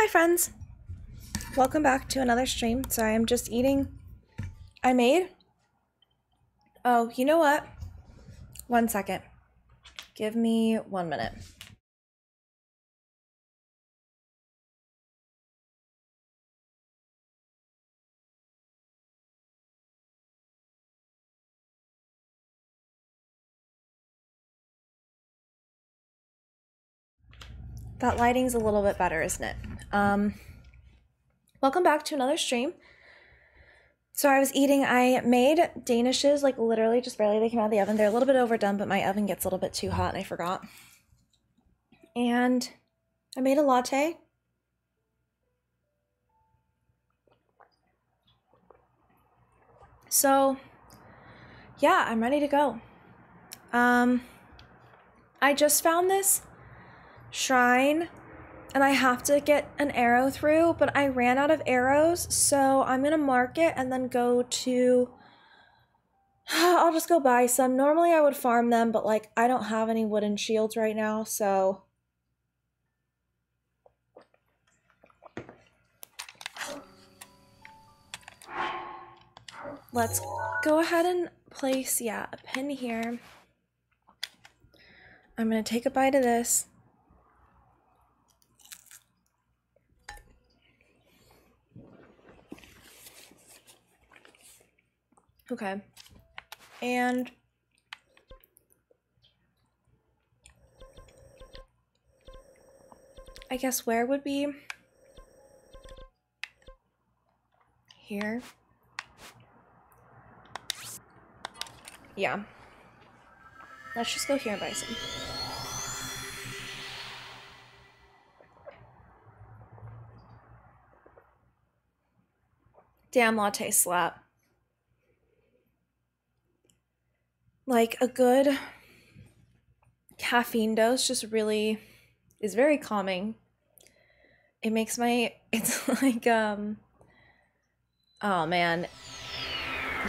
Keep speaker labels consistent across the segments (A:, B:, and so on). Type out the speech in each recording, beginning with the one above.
A: Hi, friends. Welcome back to another stream. Sorry, I'm just eating. I made. Oh, you know what? One second. Give me one minute. That lighting's a little bit better, isn't it? Um, welcome back to another stream. So I was eating, I made Danishes, like literally just barely they came out of the oven. They're a little bit overdone, but my oven gets a little bit too hot and I forgot. And I made a latte. So yeah, I'm ready to go. Um, I just found this shrine and I have to get an arrow through, but I ran out of arrows, so I'm gonna mark it and then go to. I'll just go buy some. Normally I would farm them, but like I don't have any wooden shields right now, so. Let's go ahead and place, yeah, a pin here. I'm gonna take a bite of this. Okay. And I guess where would be here? Yeah. Let's just go here and buy some. Damn latte slap. Like a good caffeine dose just really is very calming. It makes my it's like um oh man.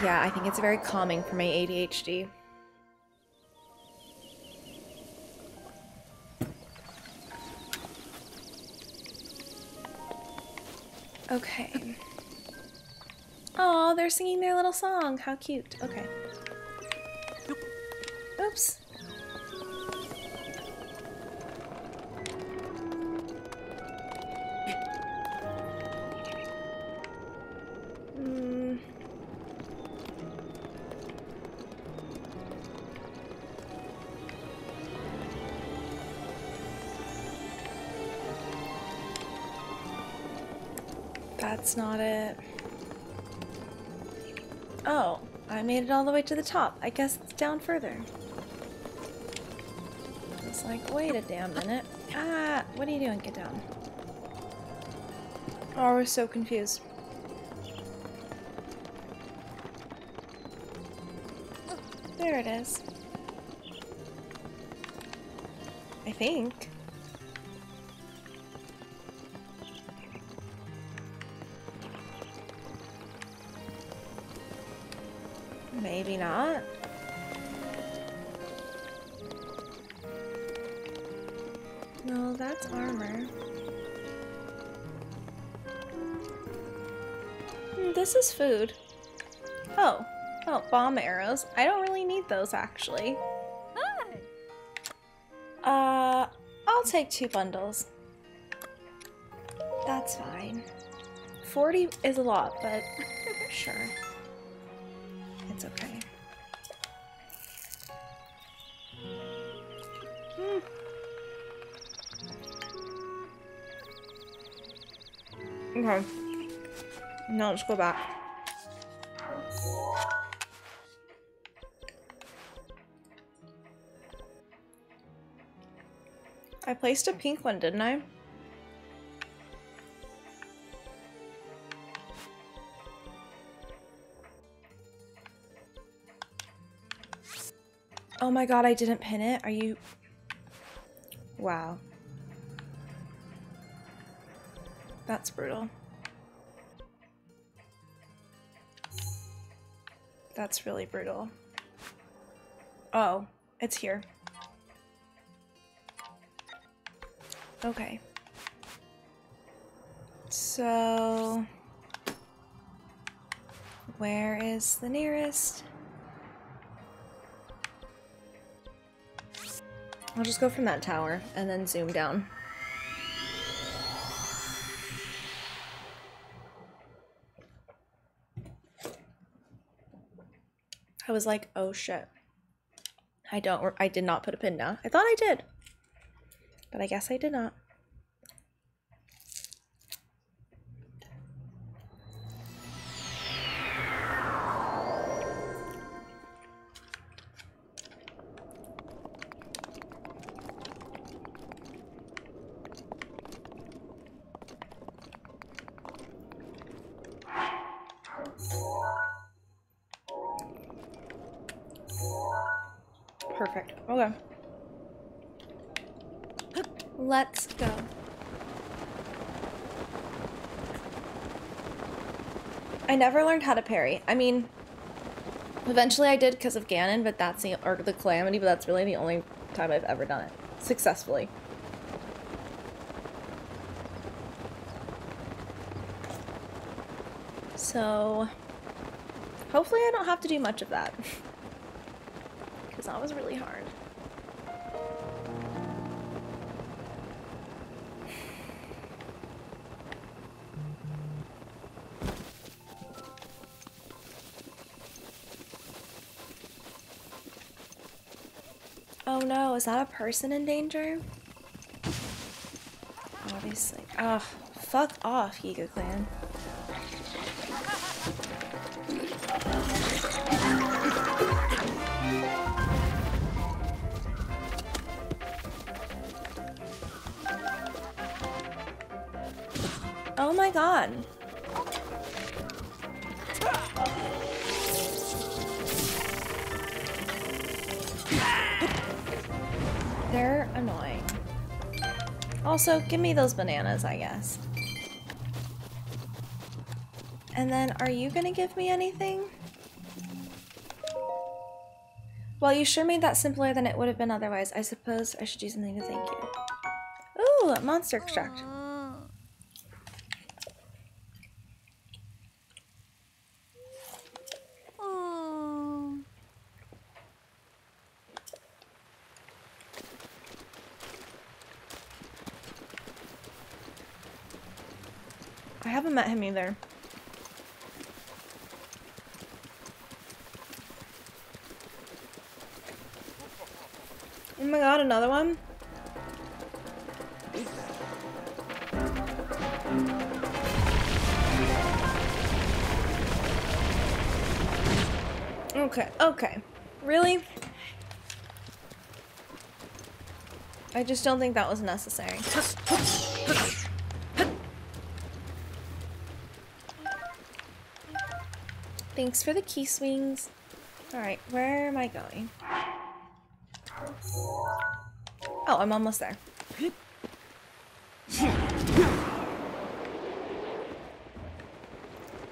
A: Yeah, I think it's very calming for my ADHD. Okay. Oh, they're singing their little song. How cute. Okay. Oops. Hmm. That's not it. Oh, I made it all the way to the top. I guess it's down further. Like, wait a damn minute. Ah, what are you doing? Get down. Oh, we're so confused. There it is. I think. Maybe not. That's armor. Hmm, this is food. Oh. Oh, bomb arrows. I don't really need those, actually. Uh, I'll take two bundles. That's fine. 40 is a lot, but sure. It's okay. Okay. Now let's go back. I placed a pink one, didn't I? Oh my god, I didn't pin it. Are you... Wow. That's brutal. That's really brutal. Oh, it's here. Okay. So, where is the nearest? I'll just go from that tower and then zoom down. I was like, oh shit. I don't, I did not put a pin down. I thought I did, but I guess I did not. Perfect. Okay. Let's go. I never learned how to parry. I mean, eventually I did because of Ganon, but that's the or the Calamity, but that's really the only time I've ever done it successfully. So, hopefully I don't have to do much of that. That was really hard. Oh no, is that a person in danger? Obviously. Oh, fuck off, Yiga Clan. God. They're annoying. Also, give me those bananas, I guess. And then, are you gonna give me anything? Well, you sure made that simpler than it would have been otherwise. I suppose I should do something to thank you. Ooh, monster extract. Just don't think that was necessary. Thanks for the key swings. Alright, where am I going? Oh, I'm almost there.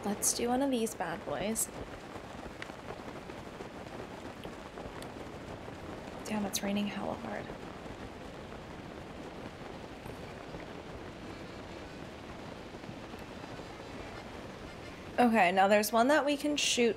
A: Let's do one of these bad boys. Damn, it's raining hella hard. Okay, now there's one that we can shoot.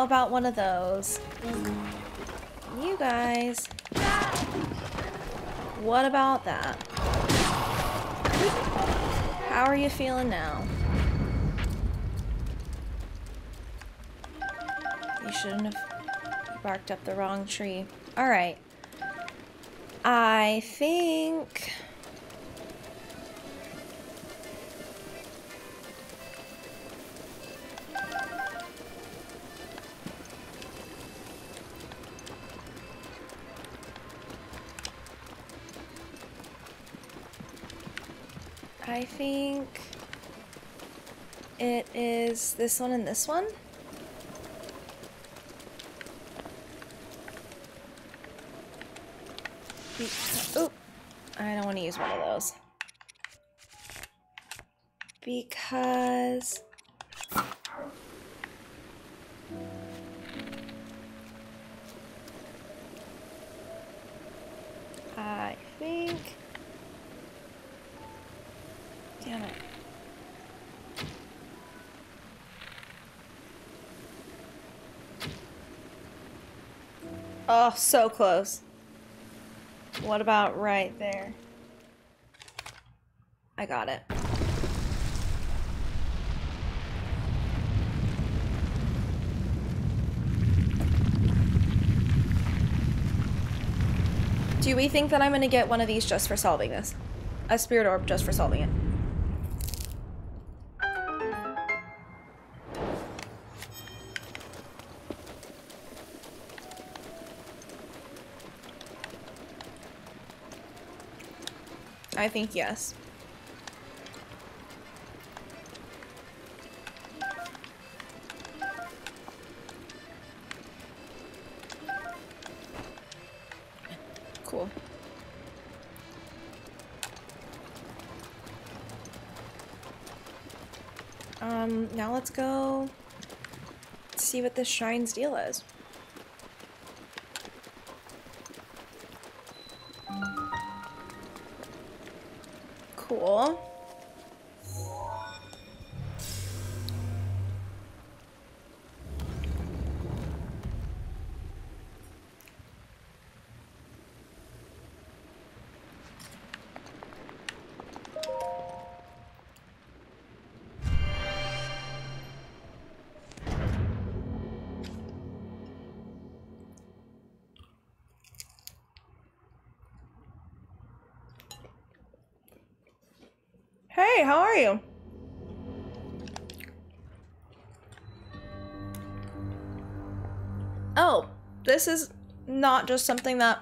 A: How about one of those? You guys. What about that? How are you feeling now? You shouldn't have barked up the wrong tree. Alright. I think... is this one and this one. Oop, I don't want to use one of those. Because Oh, so close. What about right there? I got it. Do we think that I'm gonna get one of these just for solving this? A spirit orb just for solving it? I think yes. Cool. Um, now let's go see what this shrine's deal is. How are you? Oh, this is not just something that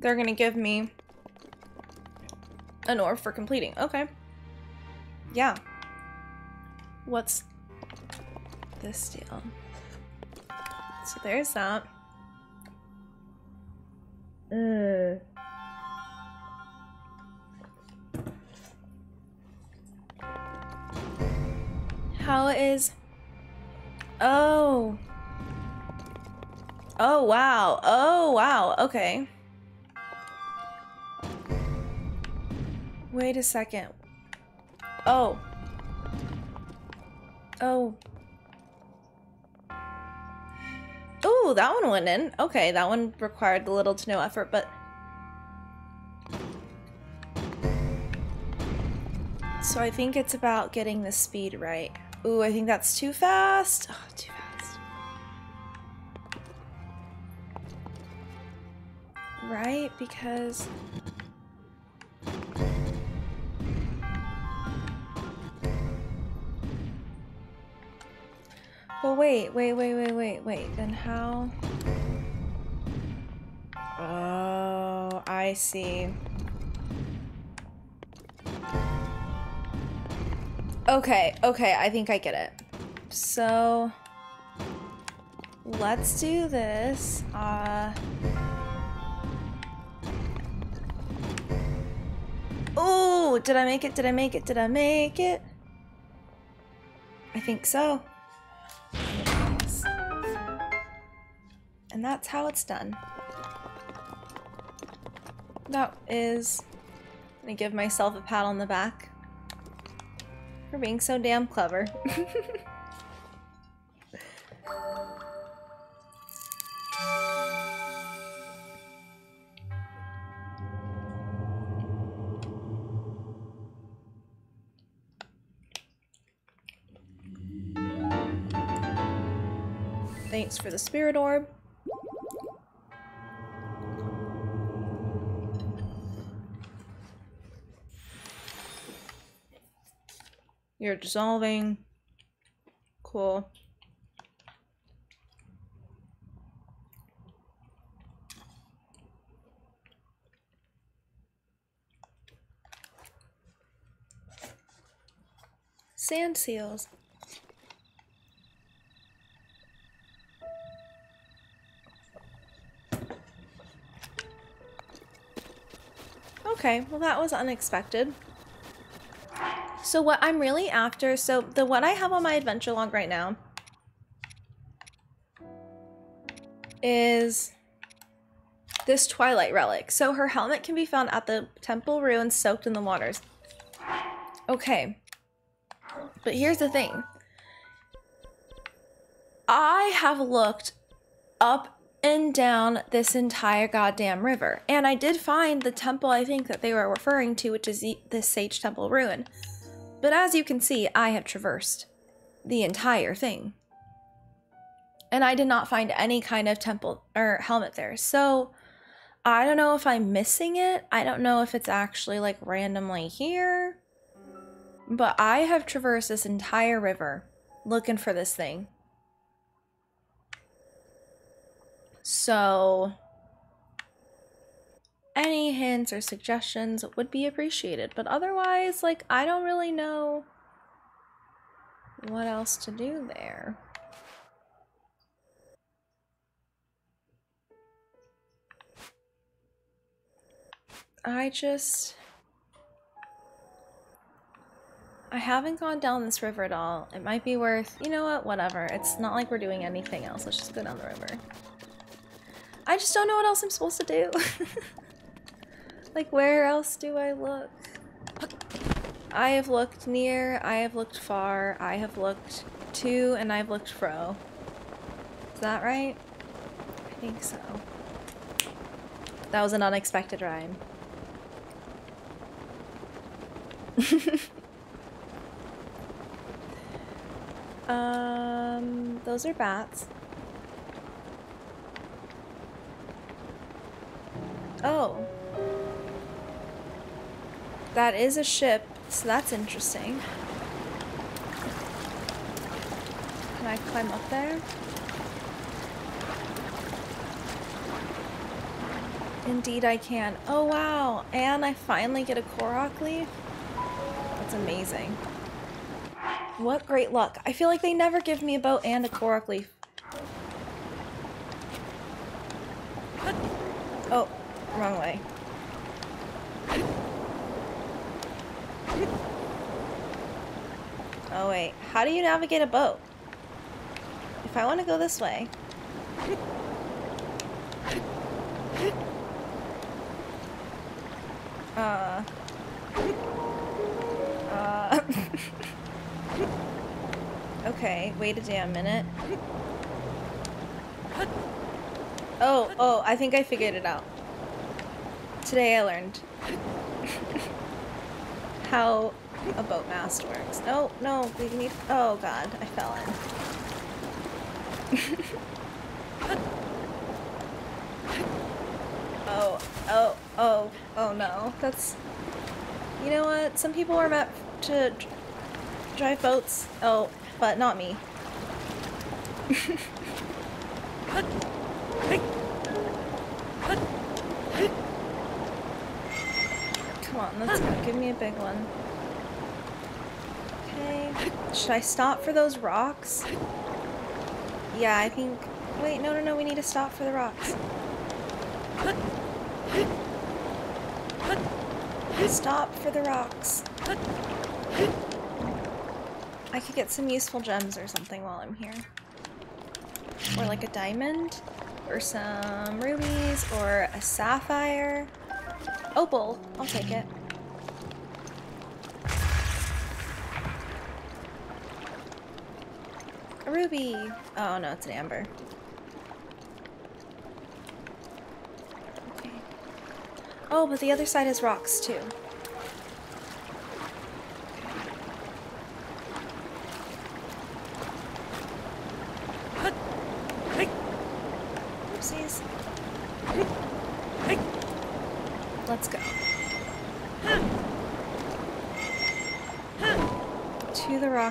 A: they're gonna give me an orb for completing. Okay. Yeah. What's this deal? So there's that. Okay. Wait a second. Oh. Oh. Oh, that one went in. Okay, that one required a little to no effort, but... So I think it's about getting the speed right. Ooh, I think that's too fast. Oh, too fast. Because... Well, wait, wait, wait, wait, wait, wait. Then how... Oh, I see. Okay, okay, I think I get it. So, let's do this. Uh... Did I make it? Did I make it? Did I make it? I think so. And that's how it's done. That is... I'm gonna give myself a pat on the back for being so damn clever. For the spirit orb. You're dissolving. Cool. sand seals. Okay, well that was unexpected. So what I'm really after, so the what I have on my adventure log right now is this Twilight relic. So her helmet can be found at the temple ruins soaked in the waters. Okay. But here's the thing. I have looked up and down this entire goddamn river. And I did find the temple I think that they were referring to, which is the, Sage Temple ruin. But as you can see, I have traversed the entire thing. And I did not find any kind of temple or helmet there. So I don't know if I'm missing it. I don't know if it's actually like randomly here. But I have traversed this entire river looking for this thing. So any hints or suggestions would be appreciated. But otherwise, like, I don't really know what else to do there. I just... I haven't gone down this river at all. It might be worth, you know what, whatever. It's not like we're doing anything else. Let's just go down the river. I just don't know what else I'm supposed to do. like, where else do I look? I have looked near, I have looked far, I have looked to, and I've looked fro. Is that right? I think so. That was an unexpected rhyme. um, those are bats. Oh. That is a ship, so that's interesting. Can I climb up there? Indeed I can. Oh wow, and I finally get a Korok leaf? That's amazing. What great luck. I feel like they never give me a boat and a Korok leaf. Oh, Wrong way. Oh wait, how do you navigate a boat? If I want to go this way. Uh. Uh. okay, wait a damn minute. Oh, oh, I think I figured it out. Today I learned how a boat mast works. No, no, we need- oh god, I fell in. oh, oh, oh, oh no, that's- You know what, some people are meant to drive boats, oh, but not me. on, let's go. Give me a big one. Okay. Should I stop for those rocks? Yeah, I think... Wait, no, no, no, we need to stop for the rocks. Stop for the rocks. I could get some useful gems or something while I'm here. Or like a diamond, or some rubies, or a sapphire. Oh, Opal, I'll take it. A ruby! Oh no, it's an amber. Okay. Oh, but the other side has rocks too.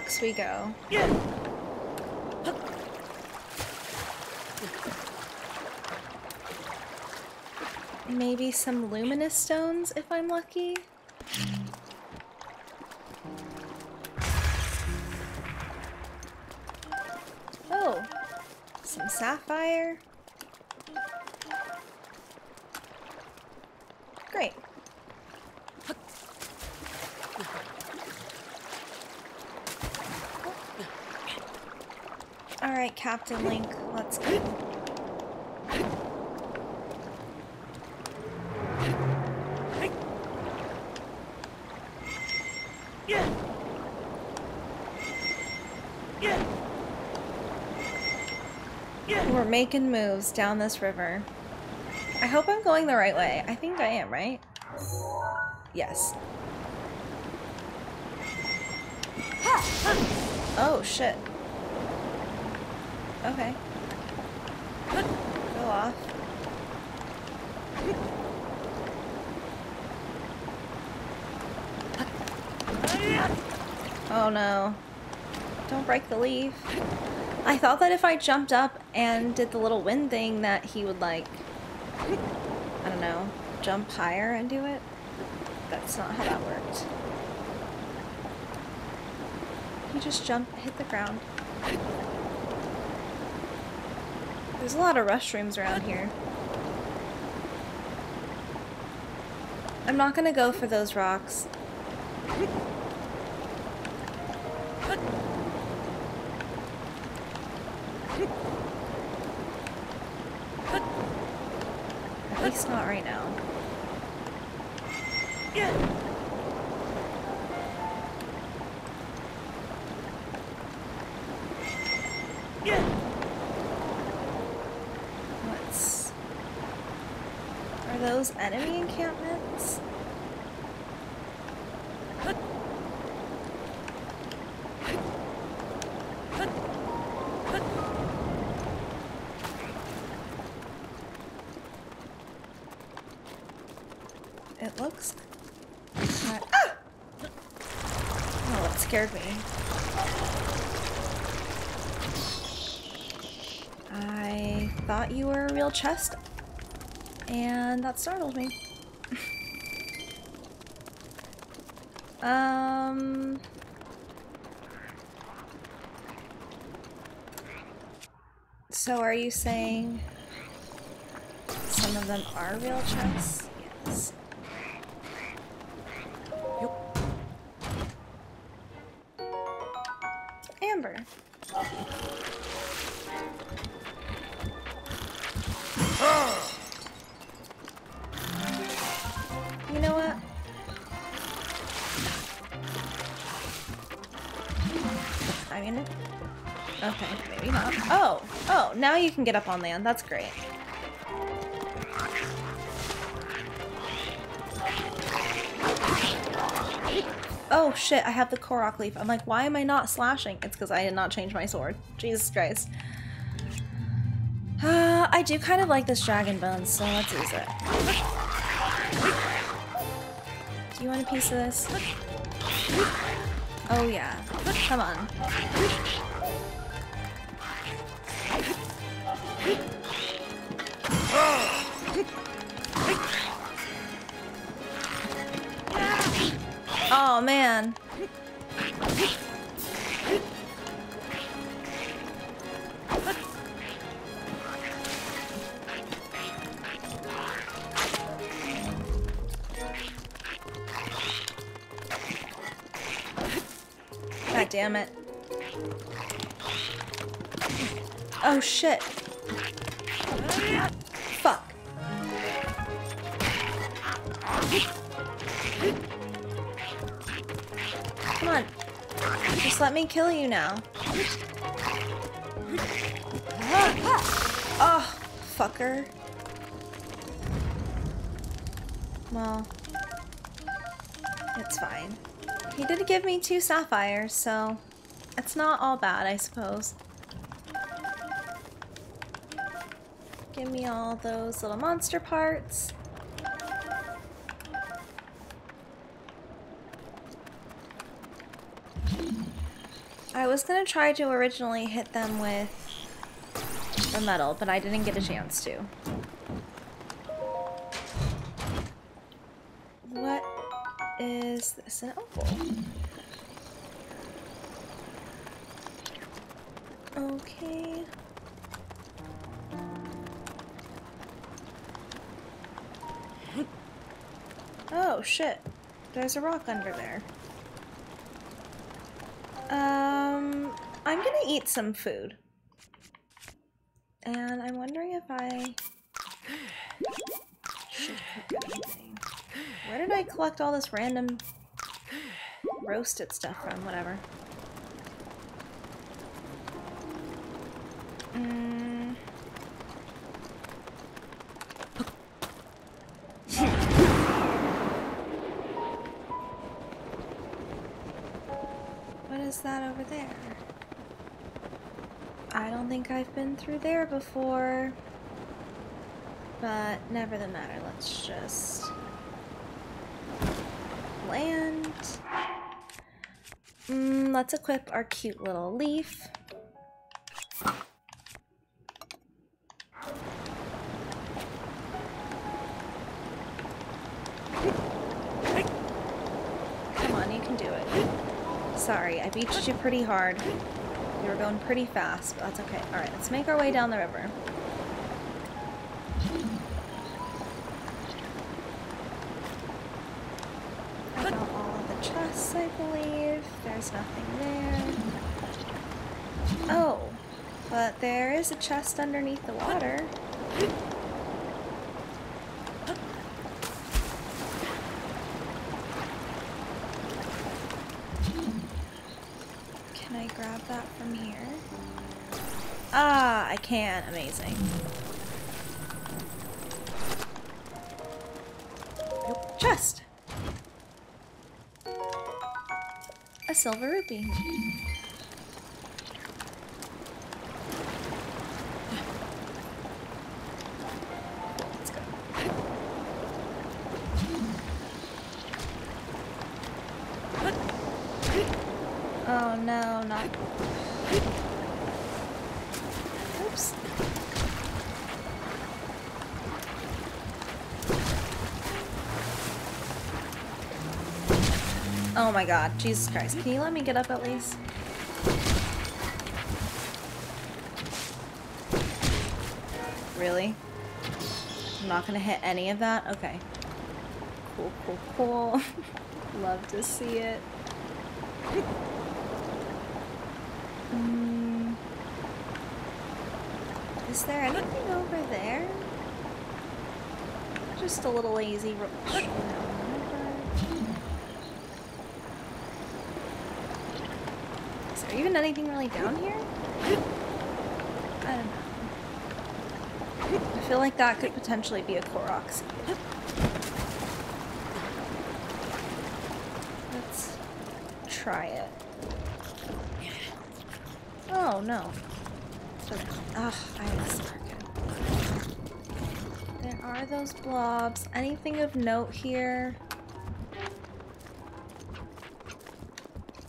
A: rocks we go. Maybe some luminous stones if I'm lucky. Oh, some sapphire. Great. All right, Captain Link, let's go. We're making moves down this river. I hope I'm going the right way. I think I am, right? Yes. Oh, shit. Okay. Go off. Oh no. Don't break the leaf. I thought that if I jumped up and did the little wind thing that he would like, I don't know, jump higher and do it. That's not how that worked. He just jumped, hit the ground. There's a lot of restrooms around here. I'm not gonna go for those rocks. At least not right now. What's... Are those enemy encampments? It looks... Ah! Oh, that scared me. I thought chest, and that startled me. um... So are you saying some of them are real chests? Can get up on land. That's great. Oh shit, I have the Korok leaf. I'm like, why am I not slashing? It's because I did not change my sword. Jesus Christ. Uh, I do kind of like this dragon bone, so let's use it. Do you want a piece of this? Oh yeah. Come on. Man. God damn it. Oh shit. Me kill you now. Oh, fucker. Well, it's fine. He did give me two sapphires, so it's not all bad, I suppose. Give me all those little monster parts. was gonna try to originally hit them with the metal, but I didn't get a chance to. What is this? An oval. Okay. Oh, shit. There's a rock under there. Uh... I'm gonna eat some food. And I'm wondering if I. Where did I collect all this random roasted stuff from? Whatever. Mm. what is that over there? I don't think I've been through there before. But never the matter, let's just land. Mm, let's equip our cute little leaf. Come on, you can do it. Sorry, I beached you pretty hard. You were going pretty fast, but that's okay. Alright, let's make our way down the river. I got all of the chests, I believe. There's nothing there. Oh, but there is a chest underneath the water. Can I grab that from here? Ah, I can. Amazing. Chest! A silver rupee. My god, Jesus Christ. Can you let me get up at least? Really? I'm not gonna hit any of that? Okay. Cool, cool, cool. Love to see it. Mm. Is there anything over there? Just a little lazy. ro- Is there even anything really down here? I don't know. I feel like that could potentially be a Korok. Let's try it. Oh no. Ugh, I. There are those blobs. Anything of note here?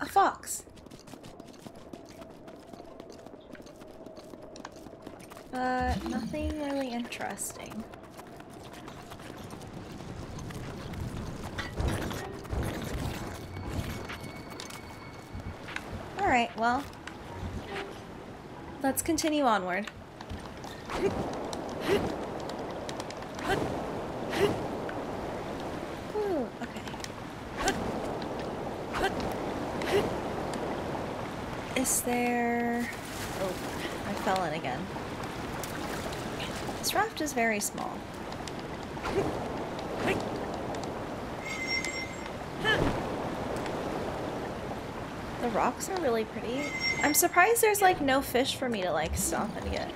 A: A fox. But nothing really interesting. Alright, well. Let's continue onward. Ooh, okay. Is there... Oh, I fell in again. This raft is very small. The rocks are really pretty. I'm surprised there's like no fish for me to like stop and get.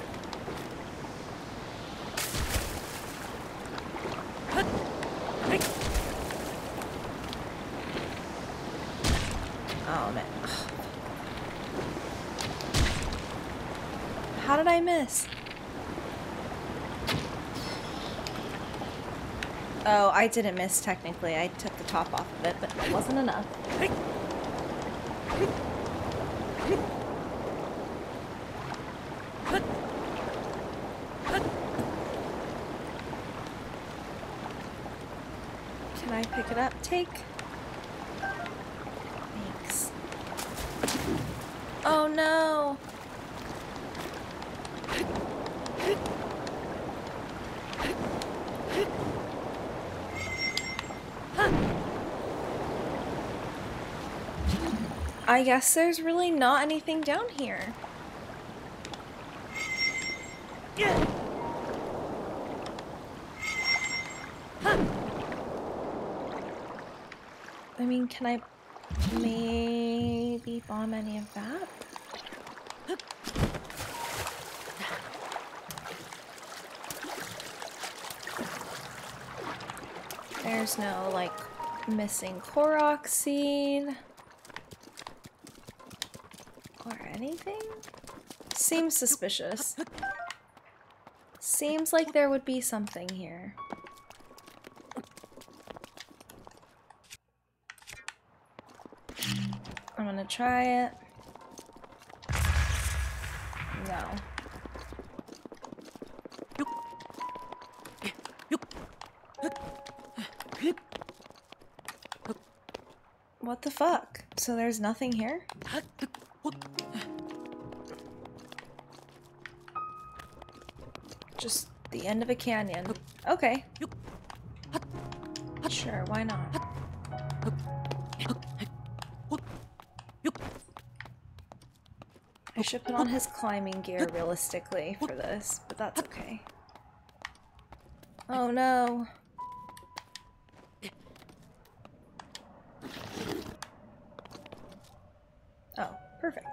A: Oh man. How did I miss? Oh, I didn't miss technically. I took the top off of it, but it wasn't enough. take? Thanks. Oh no! I guess there's really not anything down here. Can I maybe bomb any of that? There's no, like, missing Korok seed. Or anything? Seems suspicious. Seems like there would be something here. I'm gonna try it. No. What the fuck? So there's nothing here? Just the end of a canyon. Okay. Sure, why not? Should put on his climbing gear realistically for this, but that's okay. Oh no. Oh, perfect.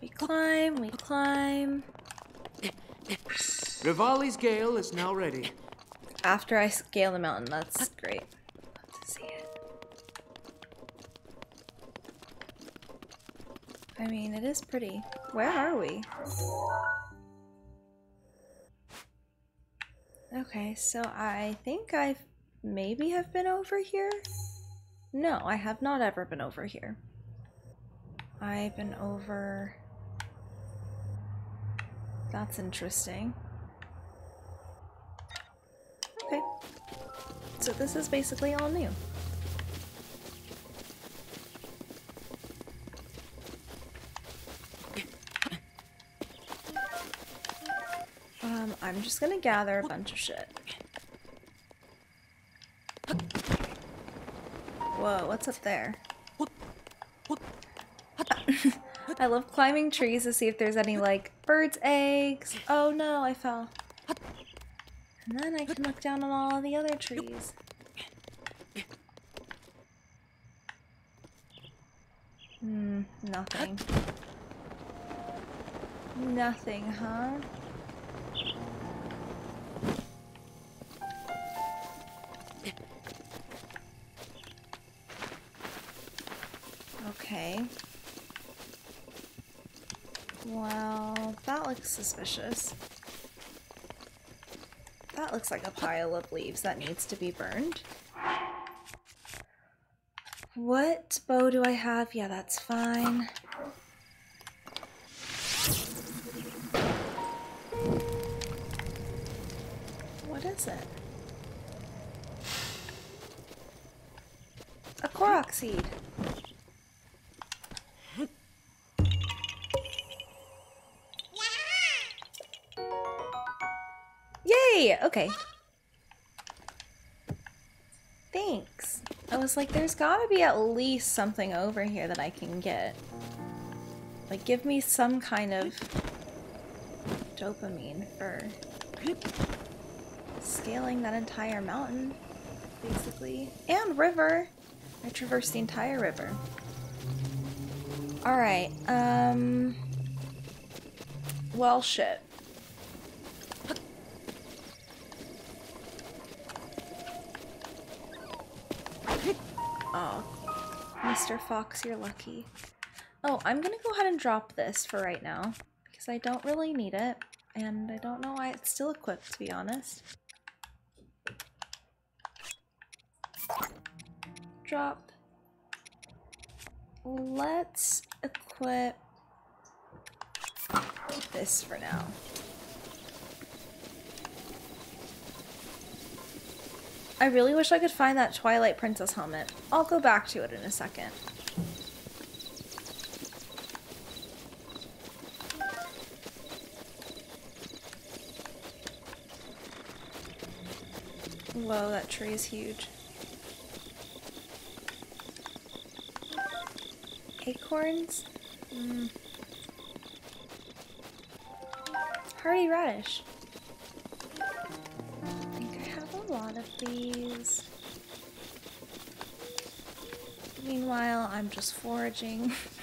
A: We climb, we climb.
B: Revali's gale is now ready.
A: After I scale the mountain, that's great. Is pretty. Where are we? Okay, so I think I've maybe have been over here? No, I have not ever been over here. I've been over... That's interesting. Okay. So this is basically all new. Um, I'm just gonna gather a bunch of shit. Whoa, what's up there? I love climbing trees to see if there's any, like, birds' eggs. Oh no, I fell. And then I can look down on all the other trees. Hmm, nothing. Nothing, huh? Looks suspicious. That looks like a pile of leaves that needs to be burned. What bow do I have? Yeah, that's fine. Okay. Thanks. I was like, there's gotta be at least something over here that I can get. Like, give me some kind of dopamine for scaling that entire mountain, basically. And river. I traversed the entire river. Alright, um... Well, shit. Mr. Fox, you're lucky. Oh, I'm gonna go ahead and drop this for right now because I don't really need it and I don't know why it's still equipped to be honest. Drop. Let's equip this for now. I really wish I could find that Twilight Princess helmet. I'll go back to it in a second. Whoa, that tree is huge. Acorns? Mm. Hardy radish. These. Meanwhile, I'm just foraging.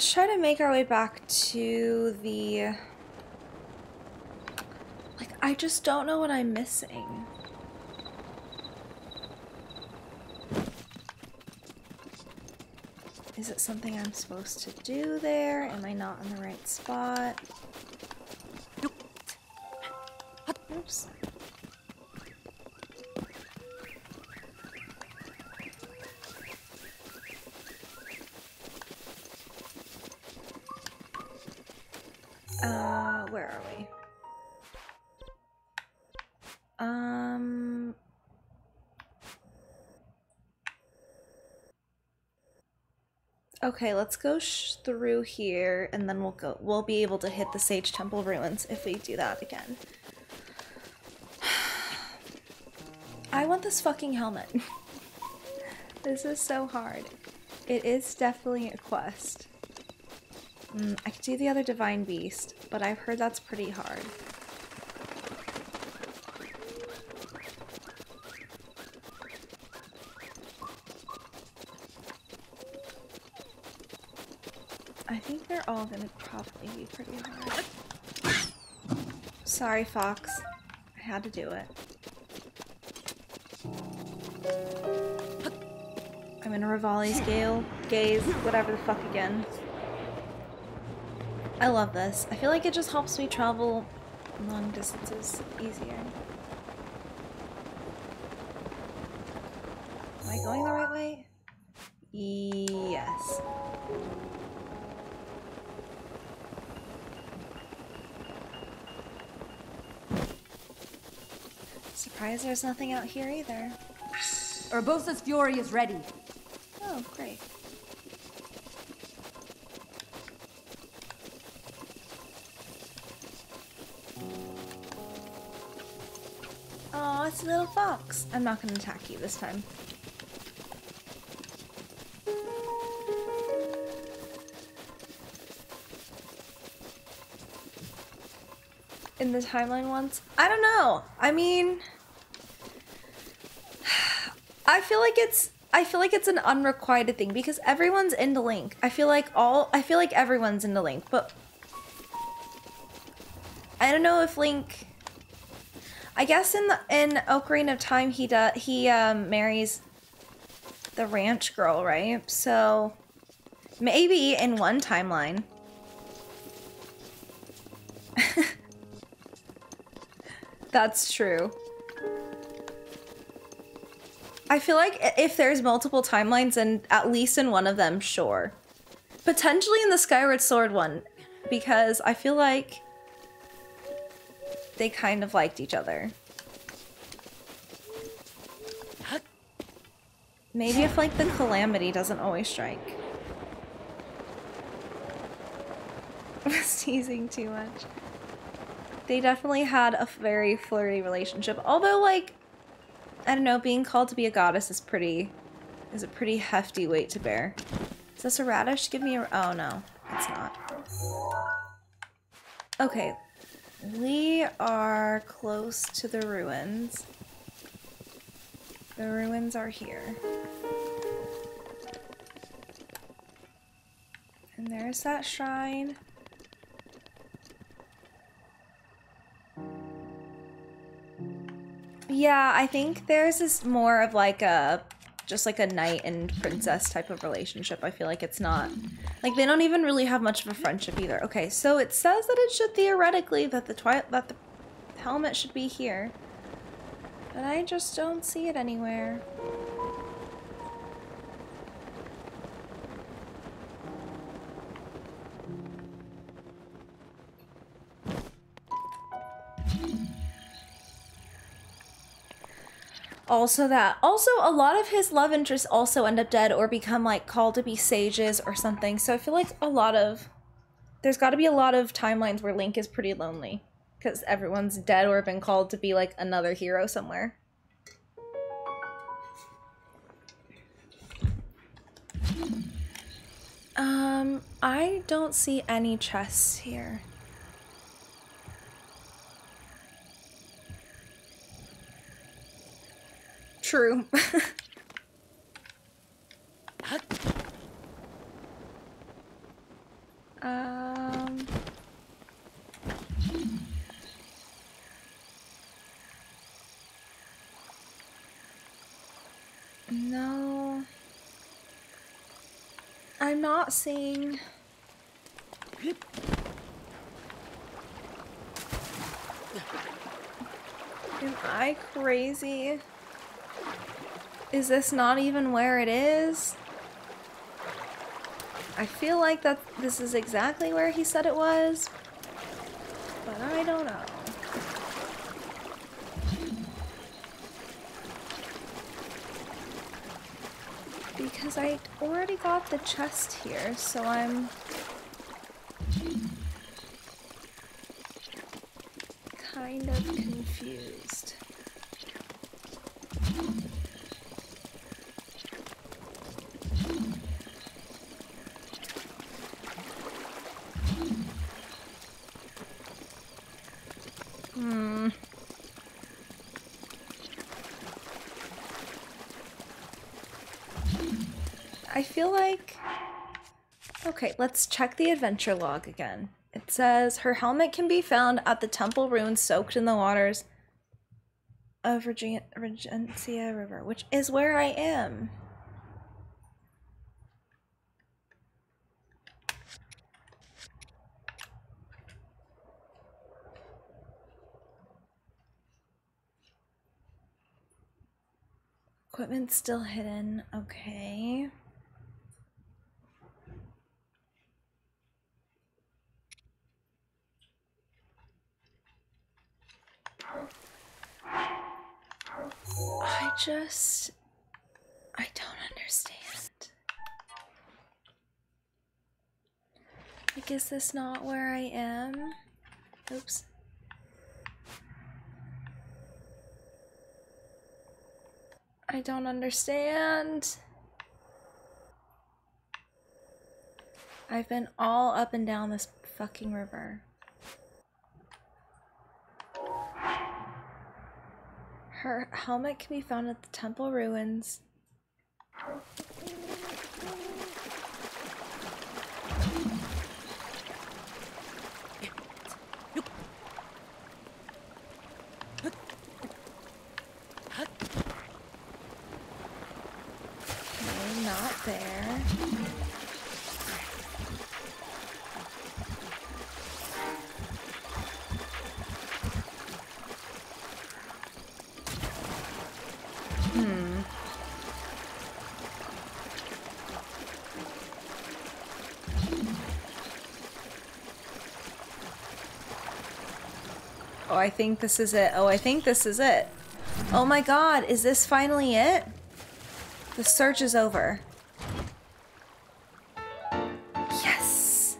A: Let's try to make our way back to the... Like, I just don't know what I'm missing. Is it something I'm supposed to do there? Am I not in the right spot? Okay, let's go through here, and then we'll go. We'll be able to hit the Sage Temple ruins if we do that again. I want this fucking helmet. this is so hard. It is definitely a quest. Mm, I could do the other Divine Beast, but I've heard that's pretty hard. I think they're all gonna pretty hard. Sorry, Fox. I had to do it. I'm in a Revali's Gale, Gaze, whatever the fuck again. I love this. I feel like it just helps me travel long distances easier. Am I going the right way? There's nothing out here either.
C: Urbosa's fury is ready.
A: Oh, great. Oh, it's a little fox. I'm not gonna attack you this time. In the timeline once? I don't know. I mean, I feel like it's I feel like it's an unrequited thing because everyone's into Link. I feel like all I feel like everyone's into Link, but I don't know if Link I guess in the in Ocarina of Time he does he um marries the ranch girl, right? So maybe in one timeline. That's true. I feel like if there's multiple timelines and at least in one of them, sure. Potentially in the Skyward Sword one, because I feel like they kind of liked each other. Maybe if like the calamity doesn't always strike. Was teasing too much. They definitely had a very flirty relationship. Although like I don't know, being called to be a goddess is pretty is a pretty hefty weight to bear. Is this a radish? Give me a oh no, it's not. Okay. We are close to the ruins. The ruins are here. And there's that shrine. Yeah, I think theirs is more of like a just like a knight and princess type of relationship. I feel like it's not like they don't even really have much of a friendship either. Okay, so it says that it should theoretically that the twi that the helmet should be here. But I just don't see it anywhere. Also that. Also, a lot of his love interests also end up dead or become like called to be sages or something. So I feel like a lot of there's got to be a lot of timelines where Link is pretty lonely because everyone's dead or been called to be like another hero somewhere. Um, I don't see any chests here. True. um. No. I'm not seeing. Am I crazy? Is this not even where it is? I feel like that this is exactly where he said it was, but I don't know. Because I already got the chest here, so I'm kind of confused. Hmm. I feel like... Okay, let's check the adventure log again. It says, her helmet can be found at the temple ruins soaked in the waters of Regen Regencia River, which is where I am. Equipment still hidden. Okay. I just. I don't understand. Like, is this not where I am? Oops. I don't understand. I've been all up and down this fucking river. Her helmet can be found at the temple ruins. Not there. Hmm. Oh, I think this is it. Oh, I think this is it. Oh my god, is this finally it? The search is over. Yes!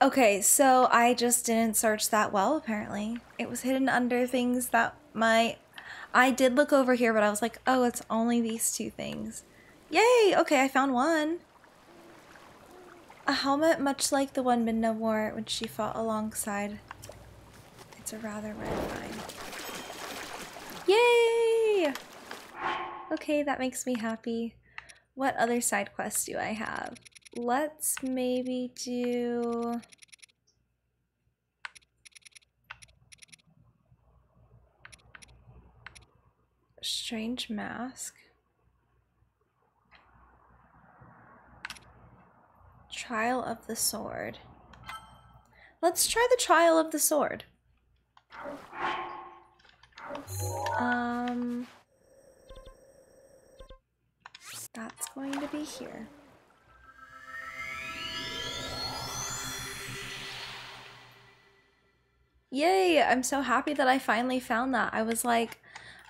A: Okay, so I just didn't search that well, apparently. It was hidden under things that my... I did look over here, but I was like, oh, it's only these two things. Yay! Okay, I found one. A helmet much like the one Midna wore when she fought alongside. It's a rather rare find. Yay! Okay, that makes me happy. What other side quests do I have? Let's maybe do... Strange mask. Trial of the sword. Let's try the trial of the sword. Um, that's going to be here. Yay! I'm so happy that I finally found that. I was like,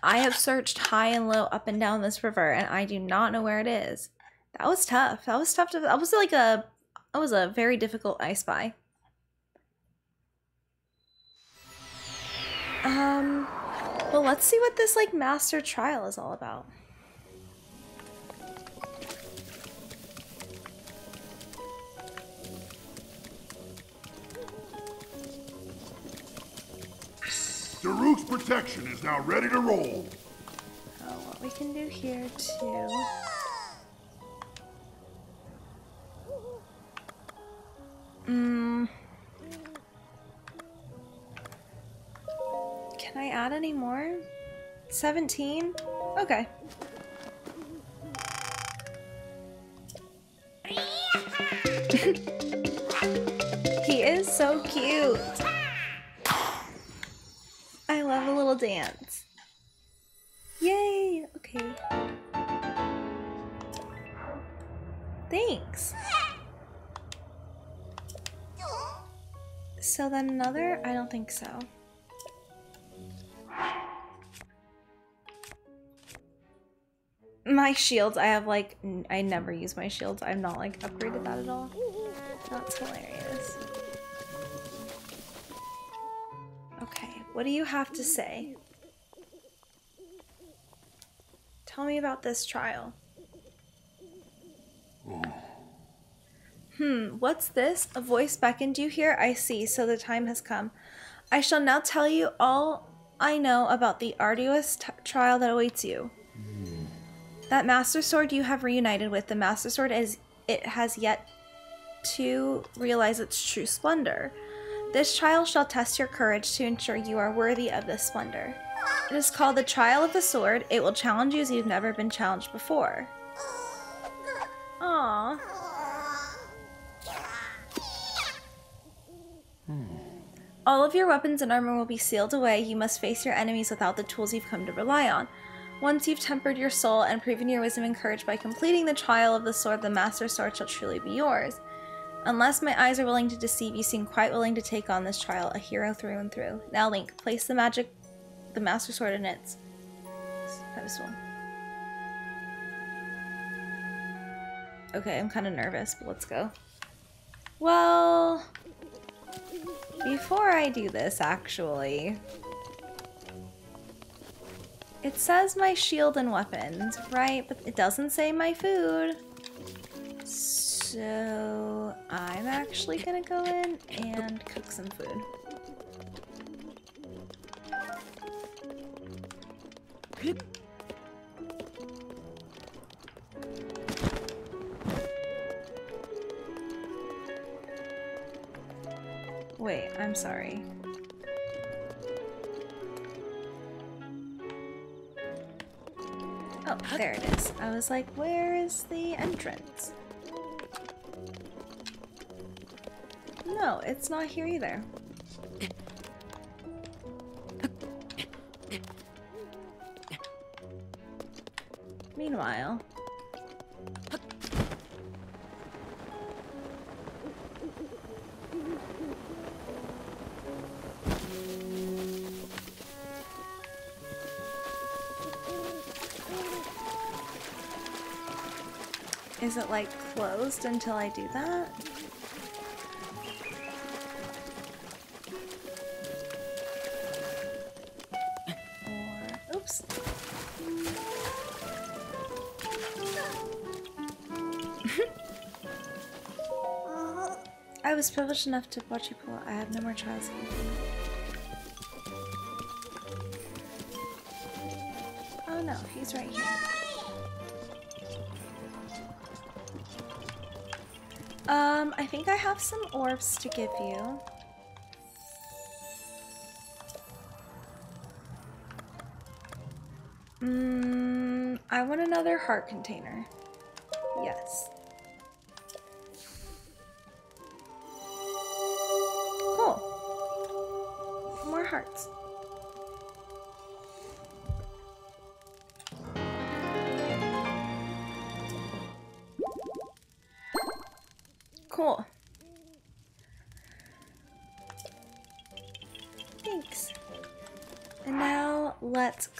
A: I have searched high and low up and down this river and I do not know where it is. That was tough. That was tough to that was like a that was a very difficult I spy. Um well let's see what this like master trial is all about.
D: Daruk's protection is now ready to roll.
A: Oh, what we can do here too. Mm. Can I add any more? 17? Okay. he is so cute. I love a little dance. Yay! Okay. Thanks. So then another? I don't think so. My shields, I have like, I never use my shields. I'm not like upgraded that at all. That's hilarious. Okay, what do you have to say? Tell me about this trial. Hmm, what's this? A voice beckoned you here? I see, so the time has come. I shall now tell you all I know about the arduous trial that awaits you. That Master Sword you have reunited with, the Master Sword as it has yet to realize its true splendor. This trial shall test your courage to ensure you are worthy of this splendor. It is called the Trial of the Sword. It will challenge you as you've never been challenged before. Aww. All of your weapons and armor will be sealed away. You must face your enemies without the tools you've come to rely on. Once you've tempered your soul and proven your wisdom and courage by completing the trial of the sword, the Master Sword shall truly be yours. Unless my eyes are willing to deceive, you seem quite willing to take on this trial, a hero through and through. Now, Link, place the magic, the Master Sword in its pedestal. Okay, I'm kind of nervous, but let's go. Well, before I do this, actually, it says my shield and weapons, right? But it doesn't say my food. So I'm actually gonna go in and cook some food. Wait, I'm sorry. Oh, there it is. I was like, where is the entrance? No, it's not here either. Meanwhile, is it like closed until I do that? Or, oops. I was privileged enough to watch you pull. I have no more trials. Oh no, he's right here. Think I have some orbs to give you. Mm, I want another heart container.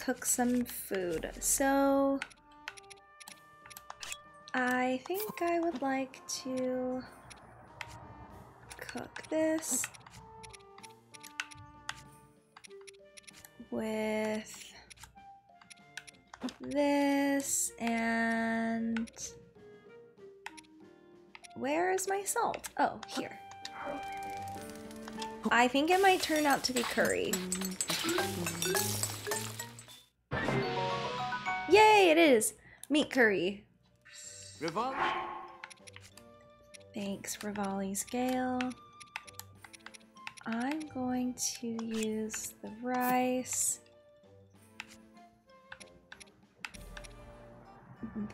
A: Cook some food. So, I think I would like to cook this with this and where is my salt? Oh, here. I think it might turn out to be curry. Yay, it is! Meat curry.
B: Rival?
A: Thanks, Revali's Gale. I'm going to use the rice,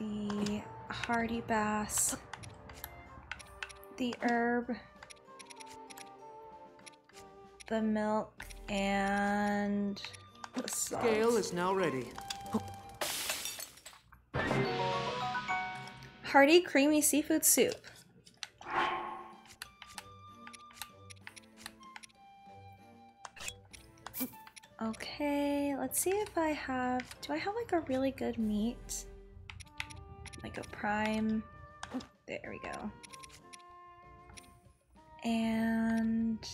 A: the hardy bass, the herb, the milk, and the salt.
B: Scale is now ready.
A: Hearty creamy seafood soup. Okay, let's see if I have. Do I have like a really good meat? Like a prime. There we go. And.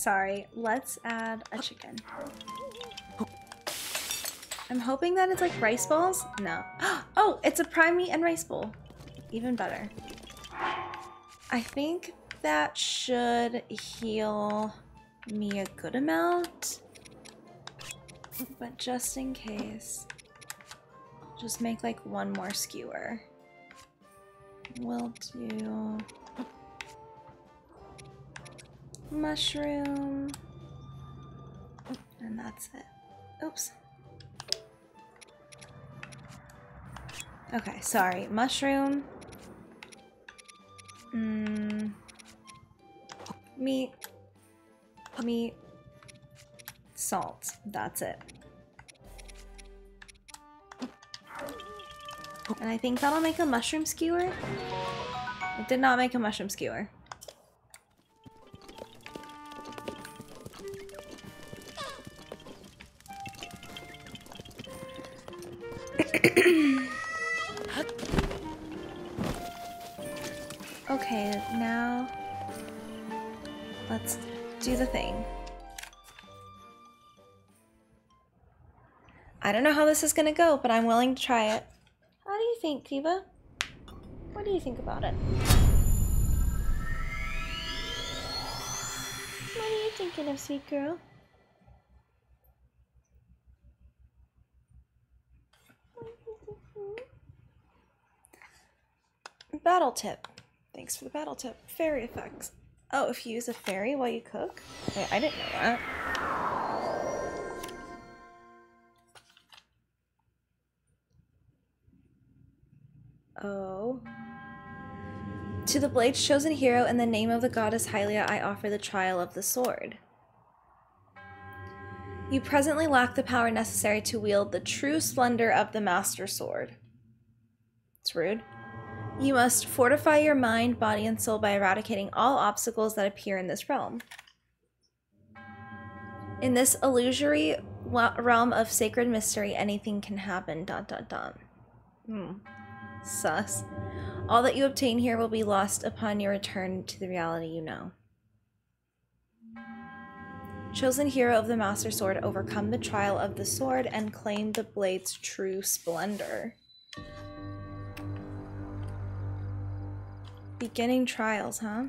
A: Sorry, let's add a chicken. I'm hoping that it's like rice balls. No. Oh, it's a prime meat and rice bowl. Even better. I think that should heal me a good amount. But just in case, just make like one more skewer. We'll do mushroom, and that's it. Oops. Okay, sorry. Mushroom. Mm. Meat. Meat. Salt. That's it. And I think that'll make a mushroom skewer. It did not make a mushroom skewer. I don't know how this is gonna go, but I'm willing to try it. How do you think, Diva? What do you think about it? What are you thinking of, sweet girl? Battle tip. Thanks for the battle tip. Fairy effects. Oh, if you use a fairy while you cook? Wait, I didn't know that. Oh. To the Blade's chosen hero, in the name of the goddess Hylia, I offer the trial of the sword. You presently lack the power necessary to wield the true splendor of the Master Sword. It's rude. You must fortify your mind, body, and soul by eradicating all obstacles that appear in this realm. In this illusory realm of sacred mystery, anything can happen. Dot dot dot. Hmm. Sus. All that you obtain here will be lost upon your return to the reality you know. Chosen hero of the Master Sword, overcome the trial of the sword and claim the blade's true splendor. Beginning trials, huh?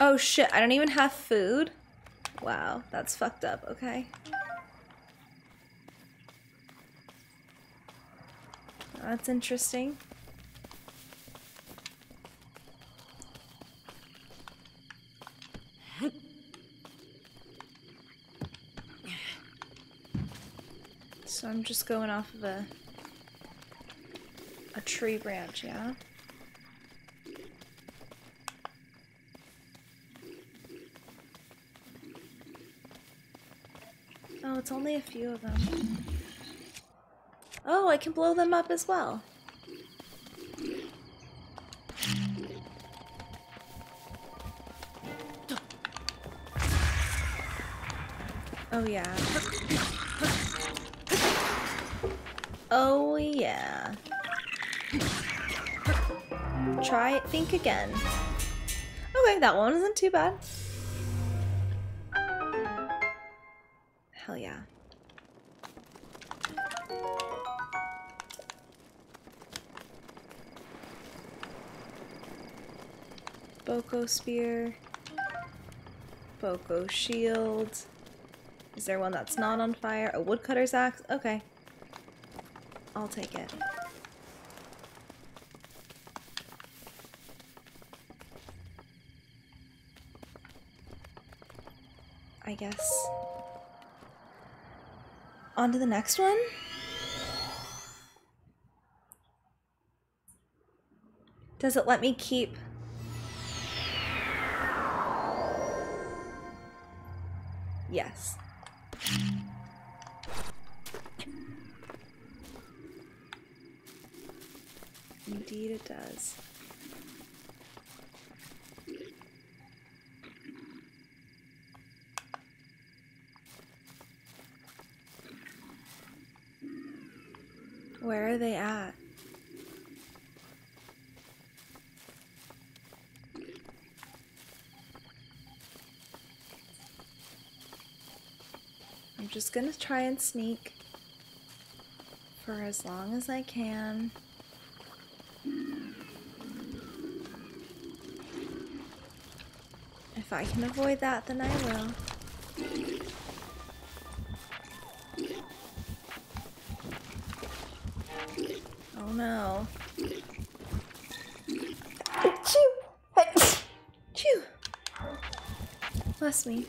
A: Oh shit, I don't even have food? Wow, that's fucked up, okay. That's interesting. So I'm just going off of a A tree branch, yeah. Oh, it's only a few of them. Oh, I can blow them up as well. Oh yeah. Oh yeah. Try it, think again. Okay, that one wasn't too bad. Hell yeah. Boko spear. Boko shield. Is there one that's not on fire? A woodcutter's axe? Okay. I'll take it. I guess. On to the next one? Does it let me keep Yes. Indeed it does. Where are they at? I'm just gonna try and sneak for as long as I can. If I can avoid that, then I will. Oh no. Achoo! Achoo! Bless me.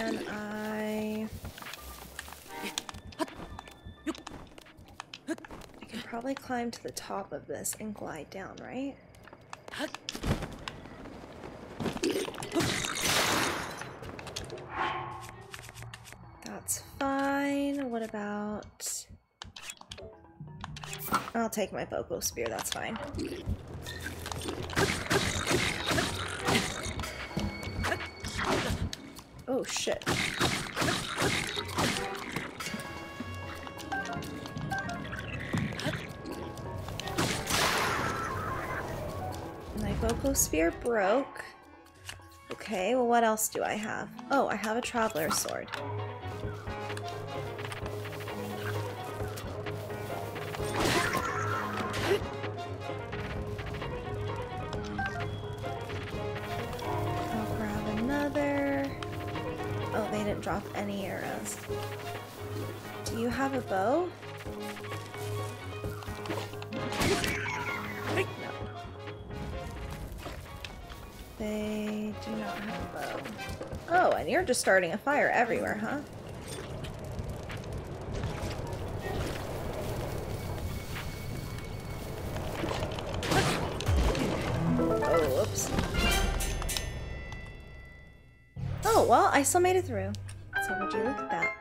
A: Can I... I can probably climb to the top of this and glide down, right? That's fine. What about... I'll take my Boko Spear, that's fine. Shit. My Boko Spear broke. Okay, well what else do I have? Oh, I have a Traveler's Sword. Drop any arrows. Do you have a bow? No. They do not have a bow. Oh, and you're just starting a fire everywhere, huh? Oh, whoops. Oh, well, I still made it through. Would you look at that.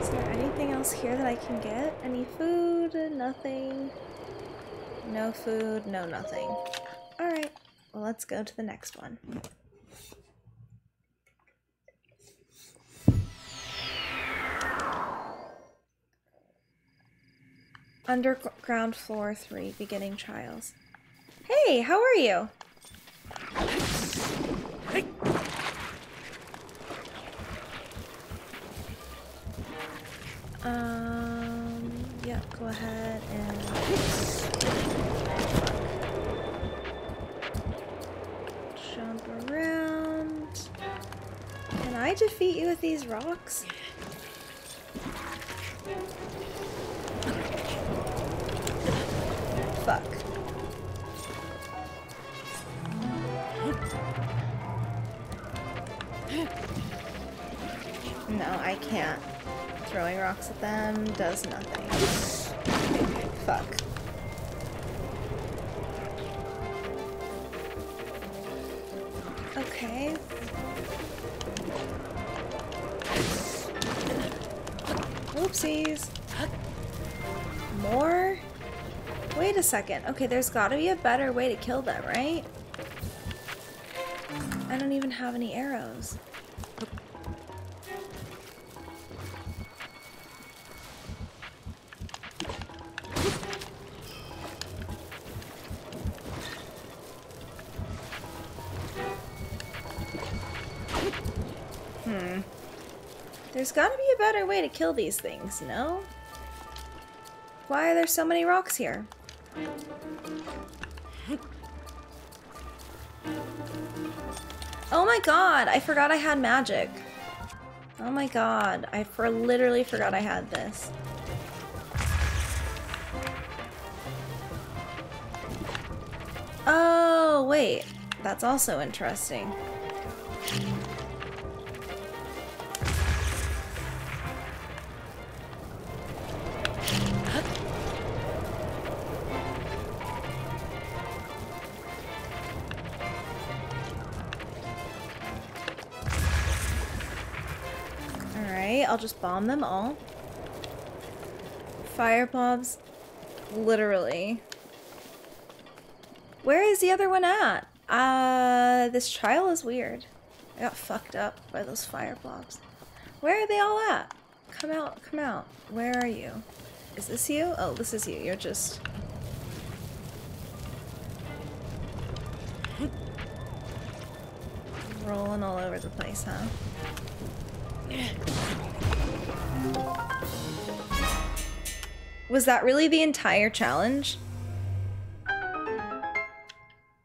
A: Is there anything else here that I can get? Any food? Nothing. No food, no nothing. Alright, well let's go to the next one. Underground floor three, beginning trials. Hey, how are you? Um, yeah, go ahead and. Jump around. Can I defeat you with these rocks? Fuck. No, I can't. Throwing rocks at them does nothing. Fuck. Okay. Oopsies. More? Wait a second. Okay, there's gotta be a better way to kill them, right? I don't even have any arrows. There's gotta be a better way to kill these things, no? Why are there so many rocks here? Oh my god, I forgot I had magic. Oh my god, I for literally forgot I had this. Oh, wait. That's also interesting. I'll just bomb them all. Fire bombs. Literally. Where is the other one at? Uh, this trial is weird. I got fucked up by those fire blobs. Where are they all at? Come out, come out. Where are you? Is this you? Oh, this is you. You're just... Rolling all over the place, huh? Was that really the entire challenge?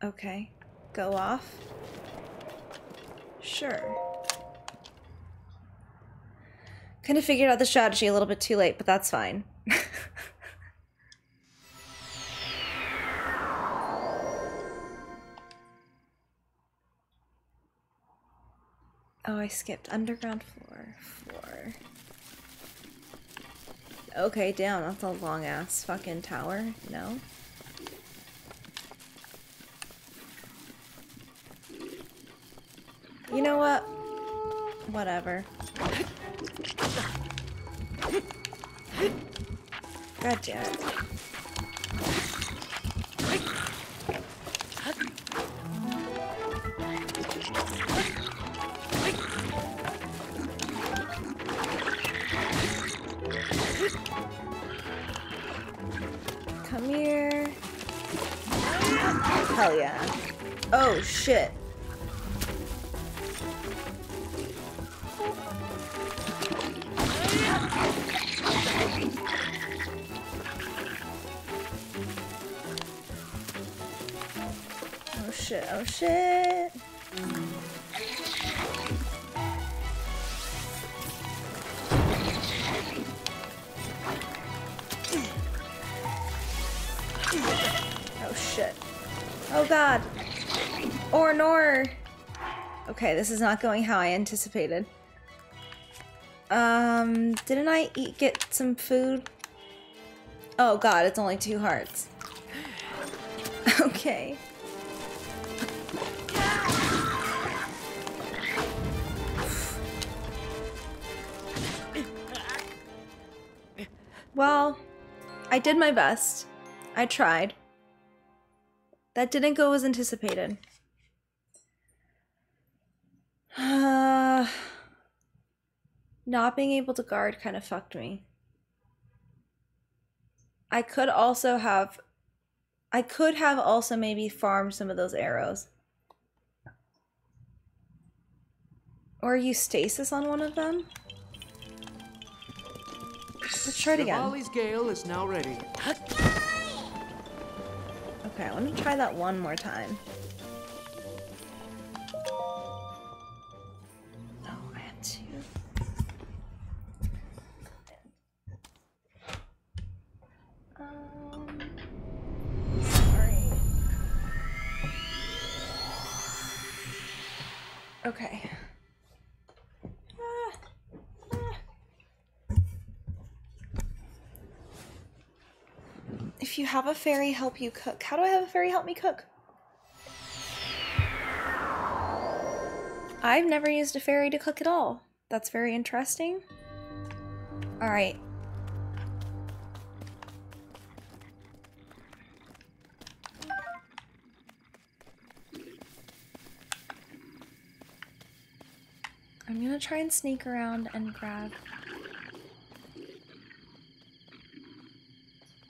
A: Okay. Go off. Sure. Kind of figured out the strategy a little bit too late, but that's fine. oh, I skipped underground floor. Floor. Okay, damn, That's a long ass fucking tower. No. You know what? Whatever. God damn it. Hell yeah. Oh shit. Oh shit, oh shit. God. Or nor. Okay, this is not going how I anticipated. Um, didn't I eat get some food? Oh god, it's only two hearts. okay. Well, I did my best. I tried. That didn't go as anticipated. Uh, not being able to guard kind of fucked me. I could also have I could have also maybe farmed some of those arrows. Or use stasis on one of them. Let's try it again.
B: Revali's gale is now ready.
A: Okay, let me try that one more time. Oh, I had two. Um, sorry. Okay. If you have a fairy help you cook, how do I have a fairy help me cook? I've never used a fairy to cook at all. That's very interesting. Alright. I'm gonna try and sneak around and grab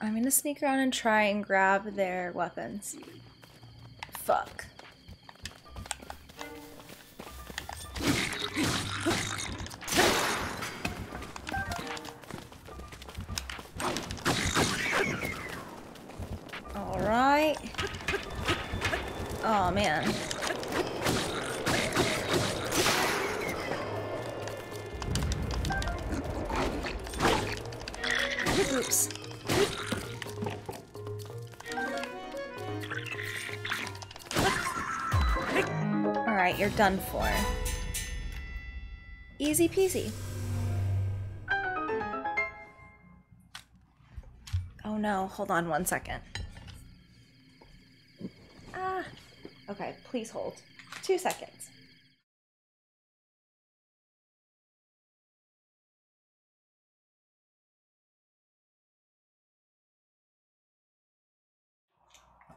A: I'm gonna sneak around and try and grab their weapons. Fuck. Alright. Oh man. Done for. Easy peasy. Oh no, hold on one second. Ah. Okay, please hold. Two seconds.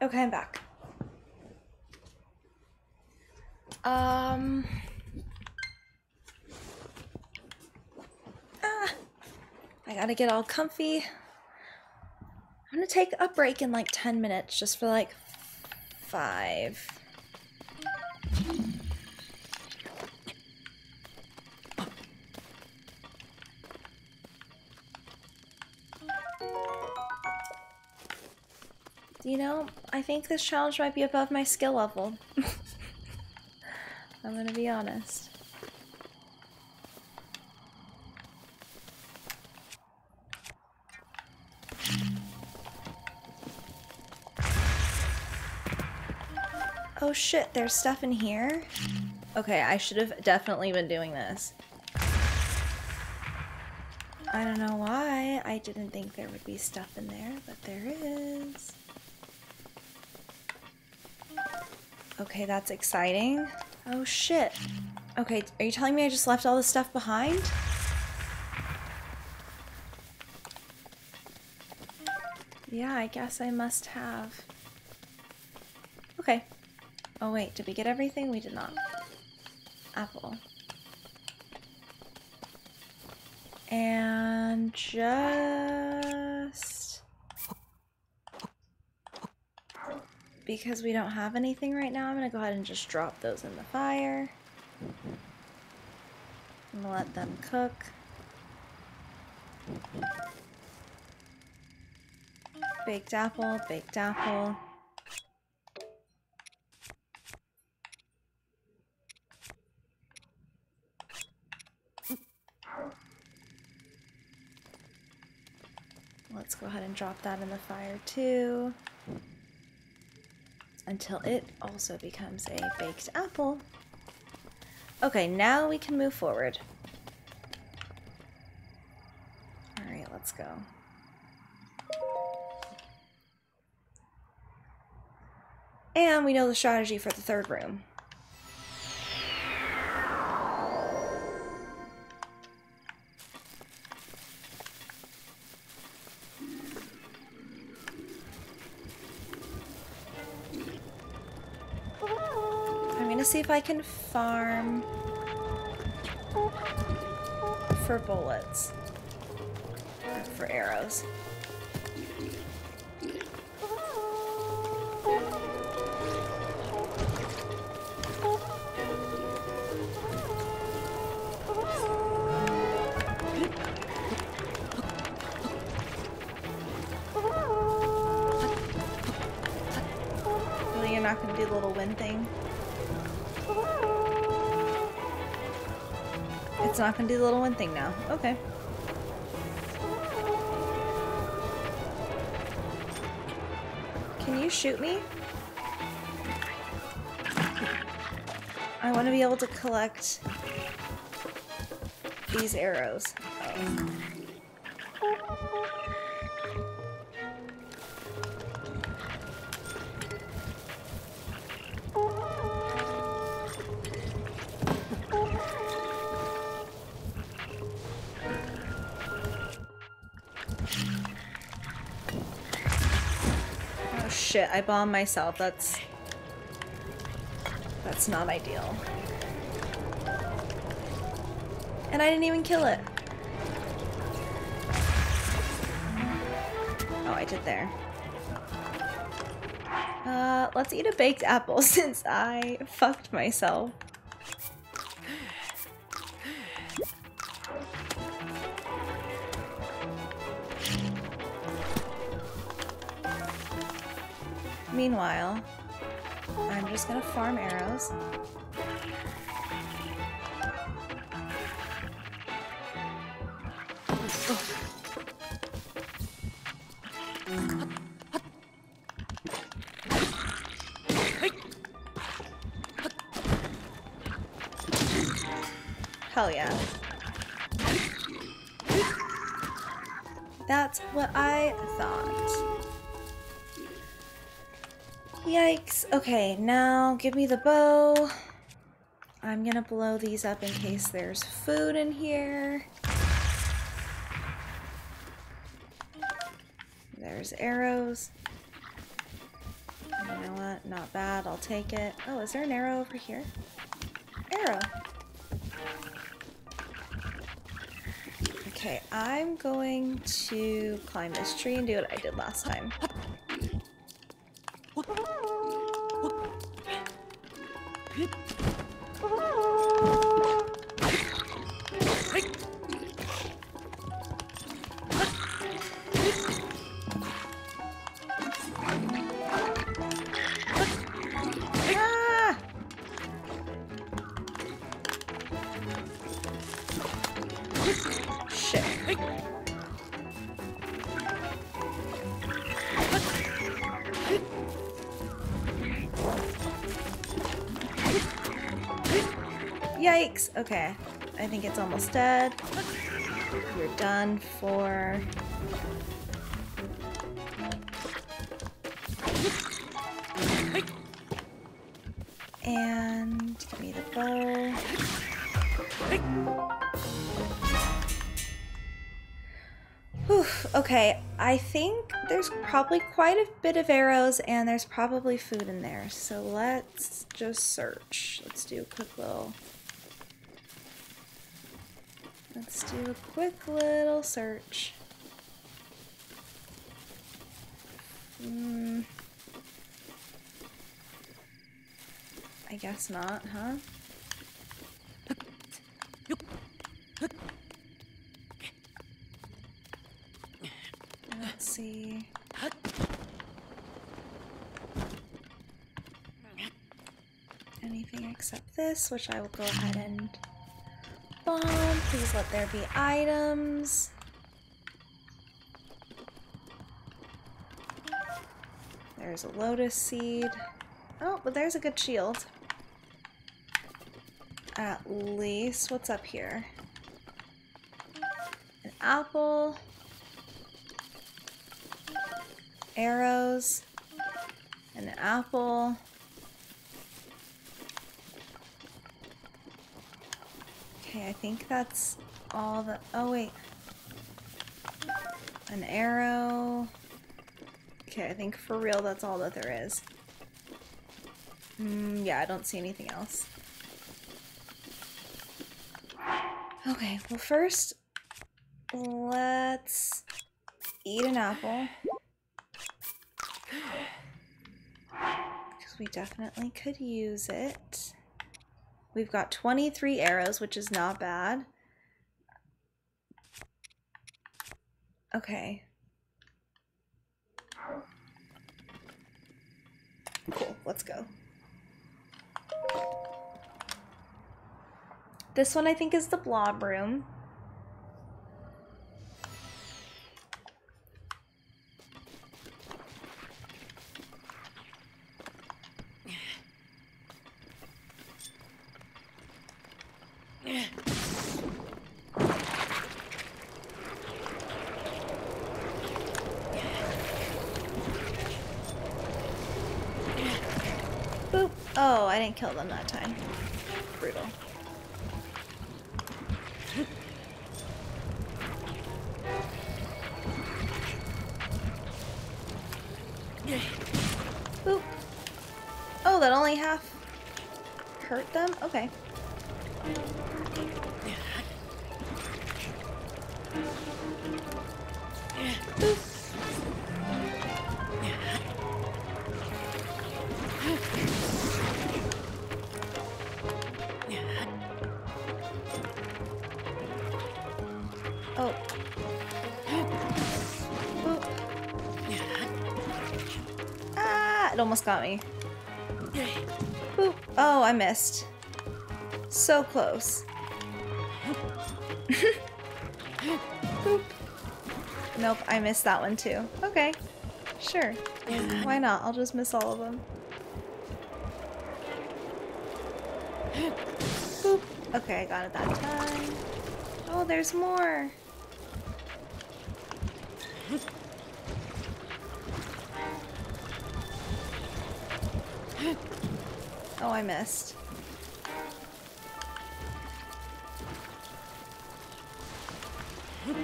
A: Okay, I'm back. Um. Ah, I gotta get all comfy. I'm gonna take a break in like 10 minutes, just for like five. You know, I think this challenge might be above my skill level. I'm gonna be honest. Oh shit, there's stuff in here? Okay, I should have definitely been doing this. I don't know why I didn't think there would be stuff in there, but there is. Okay, that's exciting. Oh shit. Okay, are you telling me I just left all this stuff behind? Yeah, I guess I must have. Okay. Oh wait, did we get everything? We did not. Apple. And just... Because we don't have anything right now, I'm gonna go ahead and just drop those in the fire. I'm let them cook. Baked apple, baked apple. Let's go ahead and drop that in the fire too. Until it also becomes a baked apple. Okay, now we can move forward. Alright, let's go. And we know the strategy for the third room. if I can farm for bullets. For arrows. Really, you're not going to do the little wind thing? It's not gonna do the little one thing now. Okay. Can you shoot me? I want to be able to collect these arrows. Oh. I bombed myself. That's that's not ideal. And I didn't even kill it. Oh, I did there. Uh, let's eat a baked apple since I fucked myself. Meanwhile, I'm just gonna farm arrows. Hell yeah. That's what I thought. Yikes. Okay, now give me the bow. I'm gonna blow these up in case there's food in here. There's arrows. You know what? Not bad. I'll take it. Oh, is there an arrow over here? Arrow. Okay, I'm going to climb this tree and do what I did last time. Okay. I think it's almost dead. You're done for. And give me the bow. Whew, okay, I think there's probably quite a bit of arrows and there's probably food in there. So let's just search. Let's do a quick little. Let's do a quick little search. Hmm. I guess not, huh? Let's see. Anything except this, which I will go ahead and bomb. Please let there be items. There's a lotus seed. Oh, but there's a good shield. At least. What's up here? An apple. Arrows. An apple. Okay, I think that's all the. Oh, wait. An arrow. Okay, I think for real that's all that there is. Mm, yeah, I don't see anything else. Okay, well, first, let's eat an apple. Because we definitely could use it. We've got 23 arrows, which is not bad. Okay. Cool. let's go. This one I think is the blob room. Boop. Oh, I didn't kill them that time. Brutal. Boop. Oh, that only half hurt them? Okay. It almost got me. Boop. Oh, I missed. So close. Nope, I missed that one too. Okay. Sure. Why not? I'll just miss all of them. Boop. Okay, I got it that time. Oh, there's more. Oh, I missed.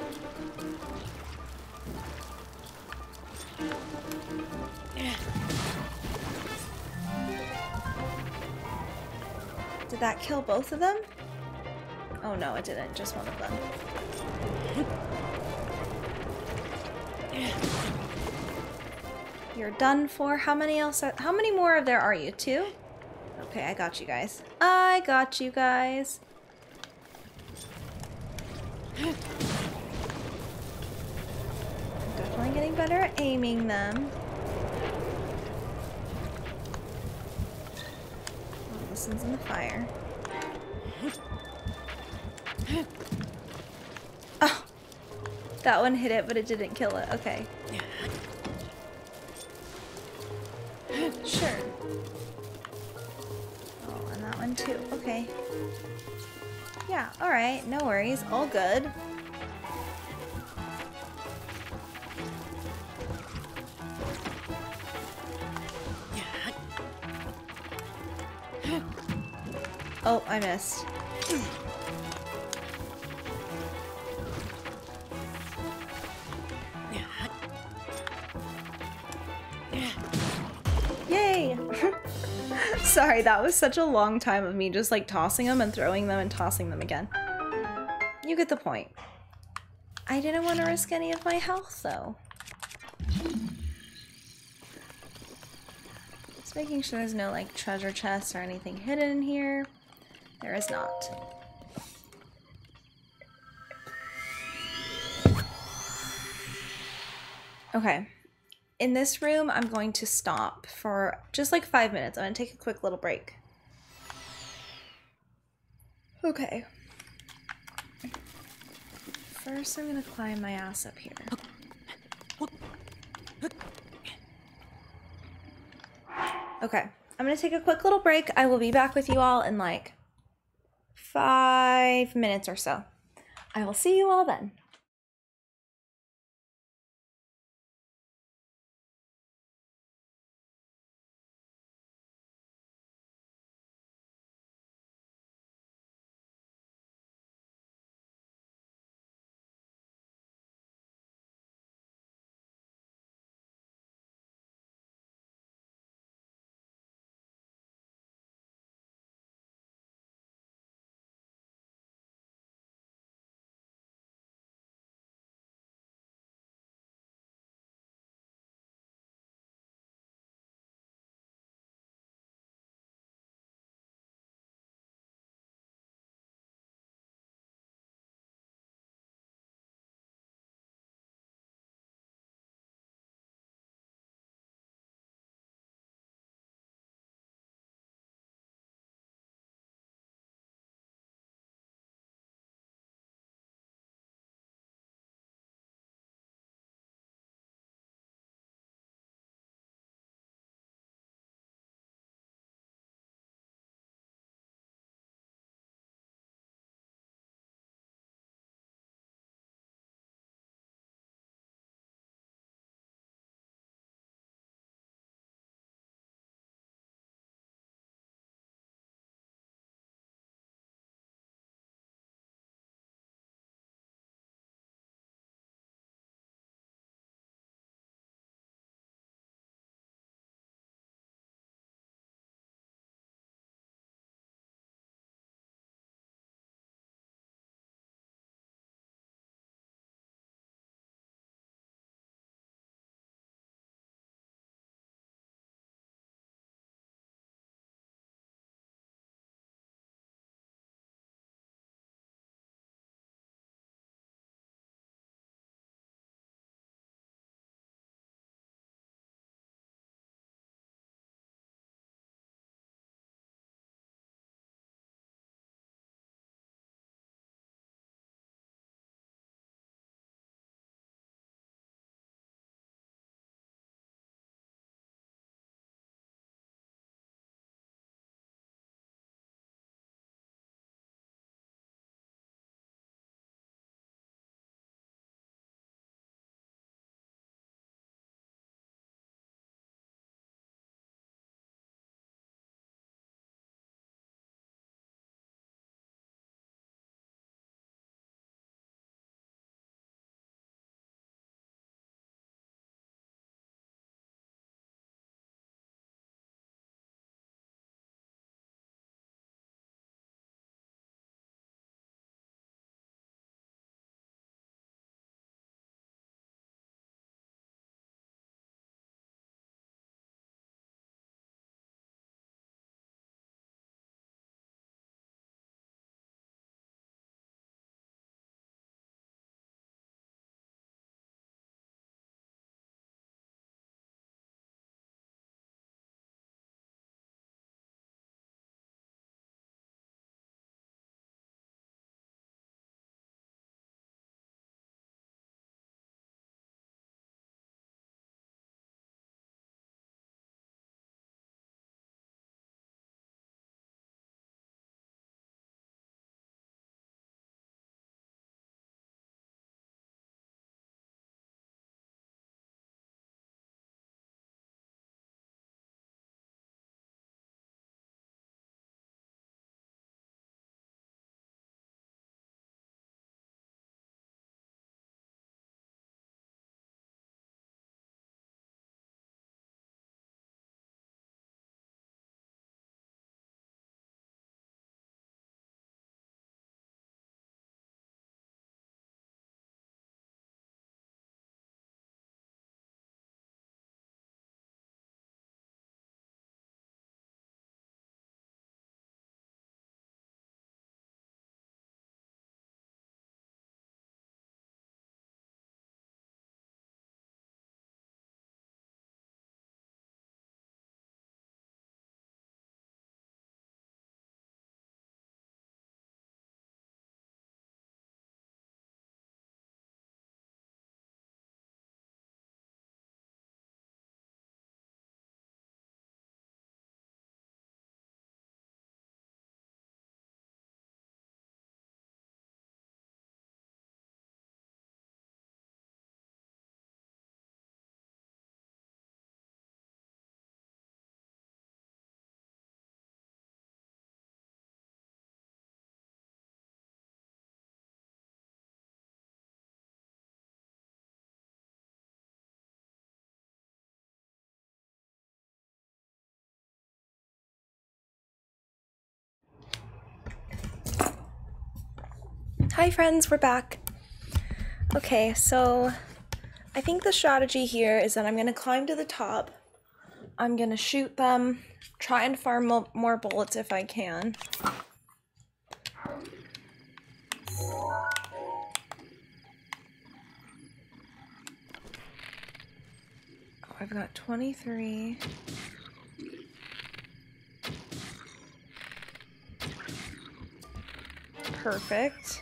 A: Did that kill both of them? Oh no, it didn't. Just one of them. You're done for. How many else? Are, how many more of there are you? Two? Okay, I got you guys. I got you guys. Definitely getting better at aiming them. Oh, this one's in the fire. Oh! That one hit it, but it didn't kill it. Okay. Sure. Alright. No worries. All good. Oh, I missed. Sorry, that was such a long time of me just like tossing them and throwing them and tossing them again. You get the point. I didn't want to risk any of my health though. Just making sure there's no like treasure chests or anything hidden in here. There is not. Okay. In this room, I'm going to stop for just like five minutes. I'm going to take a quick little break. Okay. First, I'm going to climb my ass up here. Okay. I'm going to take a quick little break. I will be back with you all in like five minutes or so. I will see you all then. Hi, friends, we're back. Okay, so I think the strategy here is that I'm gonna climb to the top. I'm gonna shoot them, try and farm mo- more bullets if I can. Oh, I've got 23. Perfect.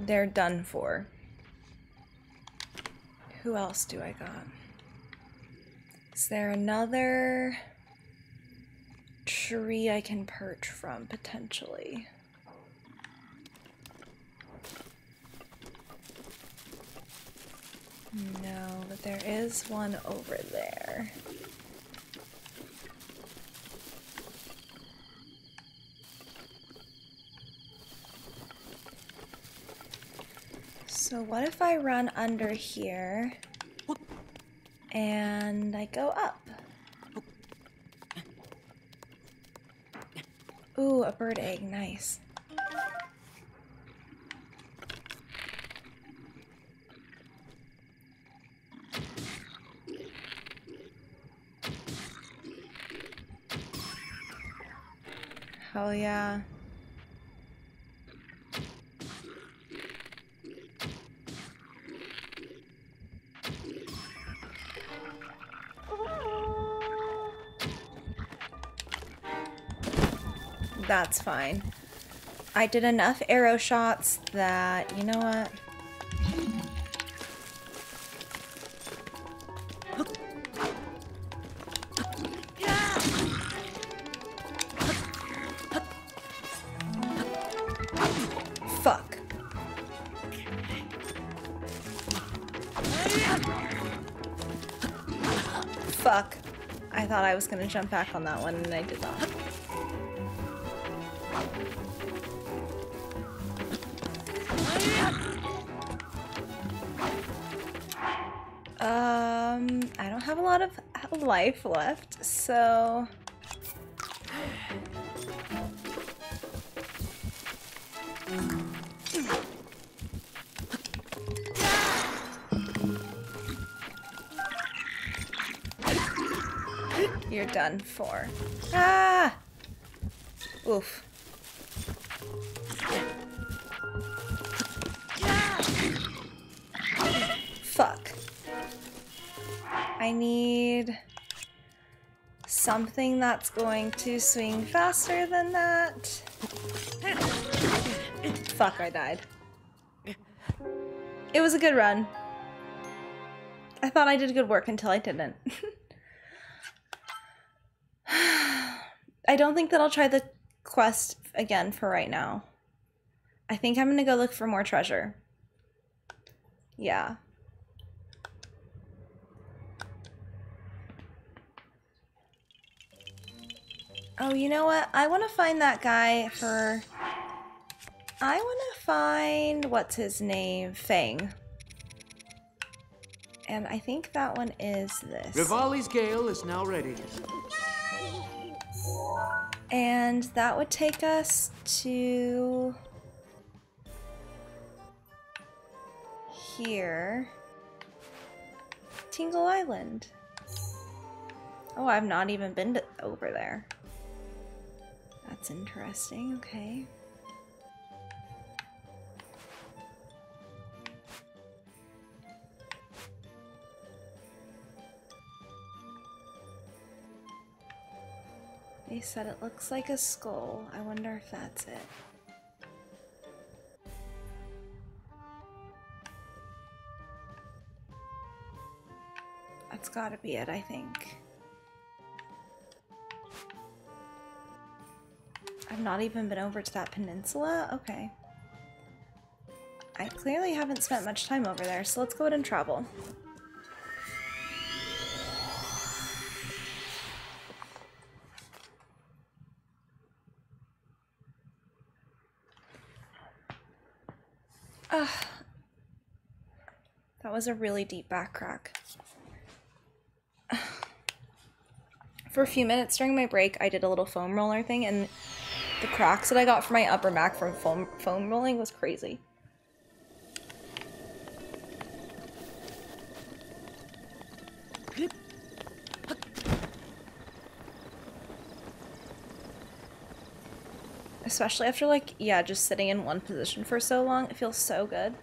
A: They're done for. Who else do I got? Is there another tree I can perch from potentially? No, but there is one over there. So what if I run under here and I go up? Ooh, a bird egg, nice. Hell yeah. That's fine. I did enough arrow shots that, you know what? Fuck. Fuck. I thought I was gonna jump back on that one and I did not. Um, I don't have a lot of life left, so. You're done for. Ah! Oof. I need something that's going to swing faster than that. Fuck, I died. It was a good run. I thought I did good work until I didn't. I don't think that I'll try the quest again for right now. I think I'm gonna go look for more treasure. Yeah. Oh, you know what? I want to find that guy for. I want to find what's his name, Fang. And I think that one is this.
B: Revali's Gale is now ready.
A: And that would take us to here. Tingel Island. Oh, I've not even been to, over there. That's interesting. Okay. They said it looks like a skull. I wonder if that's it. That's gotta be it, I think. I've not even been over to that peninsula? Okay. I clearly haven't spent much time over there, so let's go ahead and travel. Ugh. That was a really deep back crack. For a few minutes during my break, I did a little foam roller thing, and The cracks that I got from my upper back from foam foam rolling was crazy. Especially after like, yeah, just sitting in one position for so long. It feels so good.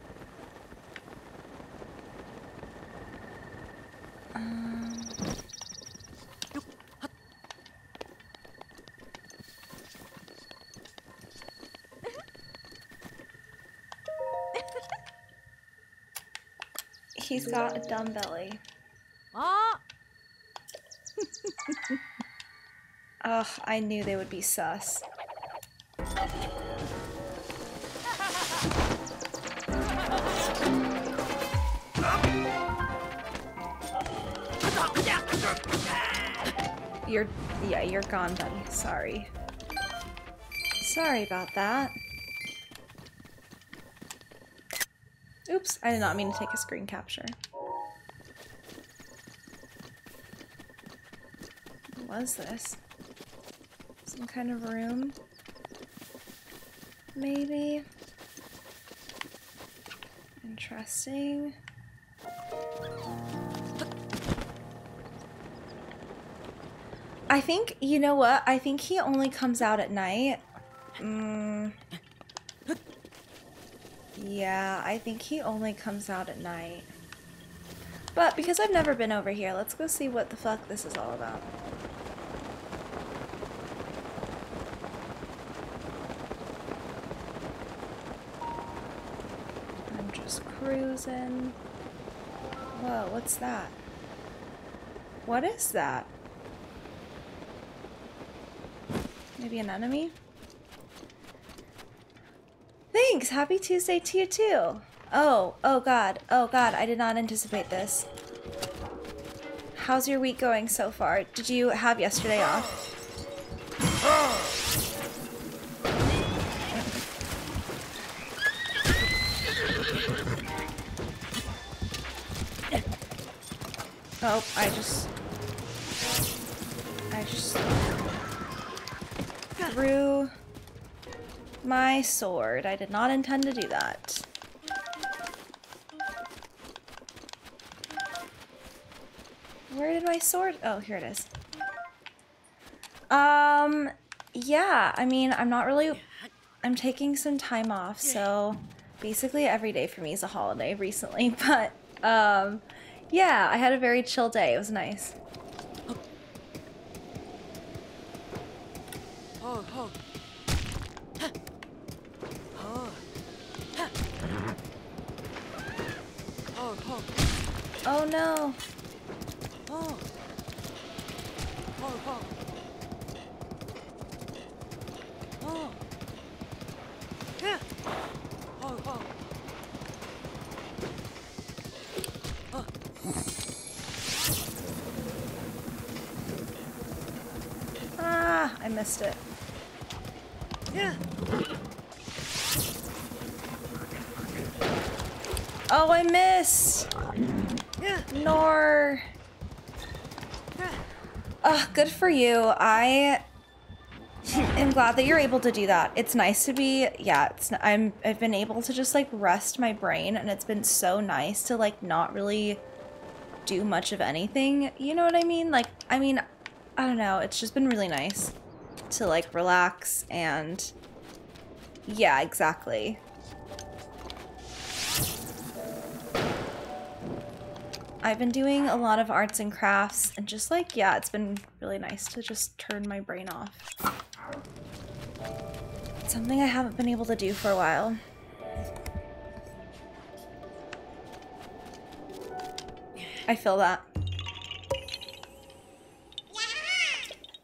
A: Got a dumb belly.
C: Ah!
A: Ugh, I knew they would be sus. You're, yeah, you're gone, buddy. Sorry. Sorry about that. Oops, I did not mean to take a screen capture. Was this? Some kind of room? Maybe? Interesting. I think, you know what? I think he only comes out at night. Mm. Yeah, I think he only comes out at night. But because I've never been over here, let's go see what the fuck this is all about. I'm just cruising. Whoa, what's that? What is that? Maybe an enemy? Thanks! Happy Tuesday to you too! Oh, oh god, oh god, I did not anticipate this. How's your week going so far? Did you have yesterday off? Ah! Oh, I just... I just... Threw my sword. I did not intend to do that. Where did my sword? Oh, here it is. Um, yeah, I mean, I'm not really... I'm taking some time off, so basically every day for me is a holiday recently, but, um, yeah, I had a very chill day. It was nice.
C: Oh,
A: no.
C: Oh, oh. Oh. Yeah. Oh, oh. Oh.
A: Ah, I missed it.
C: Yeah.
A: Oh, I missed!
C: Yeah.
A: Nor.
C: Yeah.
A: Ugh, good for you. I am glad that you're able to do that. It's nice to be, yeah, it's, I'm, I've been able to just like rest my brain and it's been so nice to like not really do much of anything. You know what I mean? Like, I mean, I don't know. It's just been really nice to like relax and yeah, exactly. I've been doing a lot of arts and crafts and just like, yeah, it's been really nice to just turn my brain off. It's something I haven't been able to do for a while. I feel that.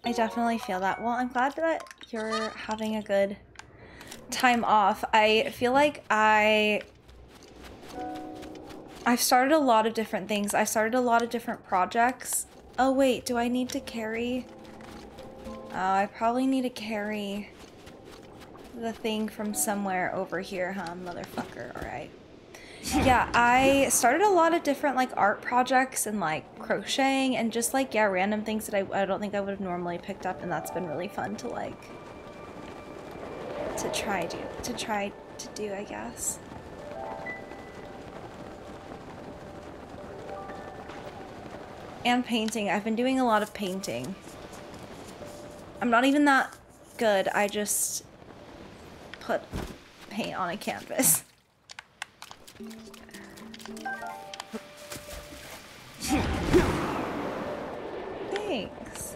A: I definitely feel that. Well, I'm glad that you're having a good time off. I feel like I I've started a lot of different things. I started a lot of different projects. Oh wait, do I need to carry? Oh, I probably need to carry the thing from somewhere over here, huh, motherfucker? Alright. Yeah, I started a lot of different like art projects and like crocheting and just like, yeah, random things that I, I don't think I would have normally picked up and that's been really fun to like to try do to try to do, I guess. And painting. I've been doing a lot of painting. I'm not even that good. I just put paint on a canvas. Thanks.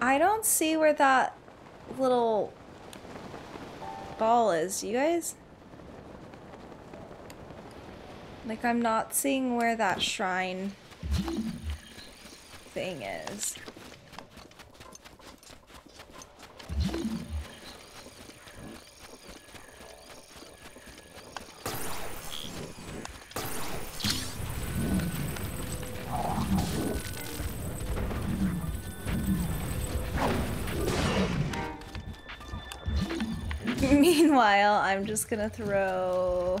A: I don't see where that little ball is. You guys? Like, I'm not seeing where that shrine thing is. Meanwhile, I'm just gonna throw.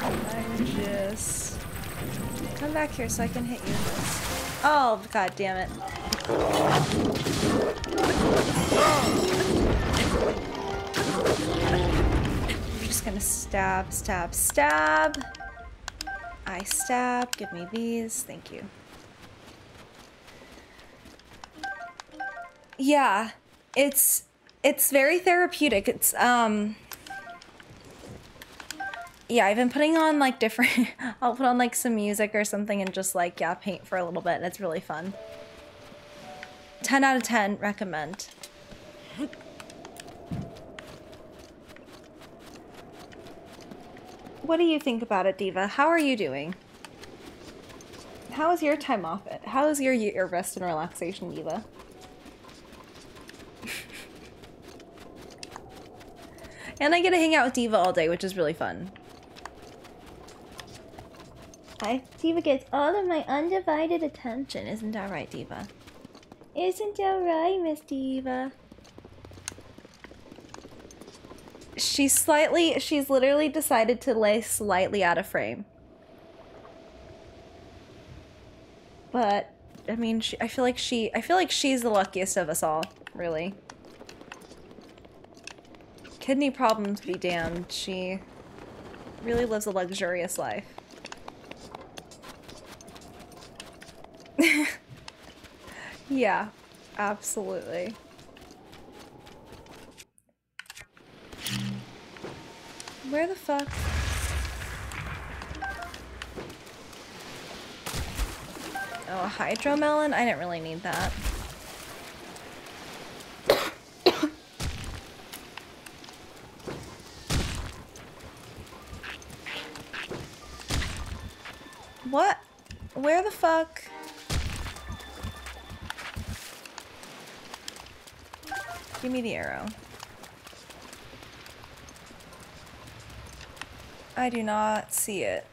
A: I'm just. Come back here so I can hit you. Oh, god damn it. I'm just gonna stab, stab, stab. I stab. Give me these. Thank you. Yeah, it's it's very therapeutic. It's um yeah, I've been putting on like different I'll put on like some music or something and just like yeah, paint for a little bit and it's really fun. 10 out of 10 recommend. What do you think about it, Diva? How are you doing? How was your time off it? How was your your rest and relaxation, Diva? And I get to hang out with Diva all day, which is really fun. I Diva gets all of my undivided attention. Isn't that right, Diva? Isn't that right, Miss Diva? She's slightly, she's literally decided to lay slightly out of frame. But, I mean, she, I feel like she, I feel like she's the luckiest of us all, really. Kidney problems be damned. She really lives a luxurious life. yeah, absolutely. Where the fuck? Oh, a? I didn't really need that. Where the fuck? Give me the arrow. I do not see it.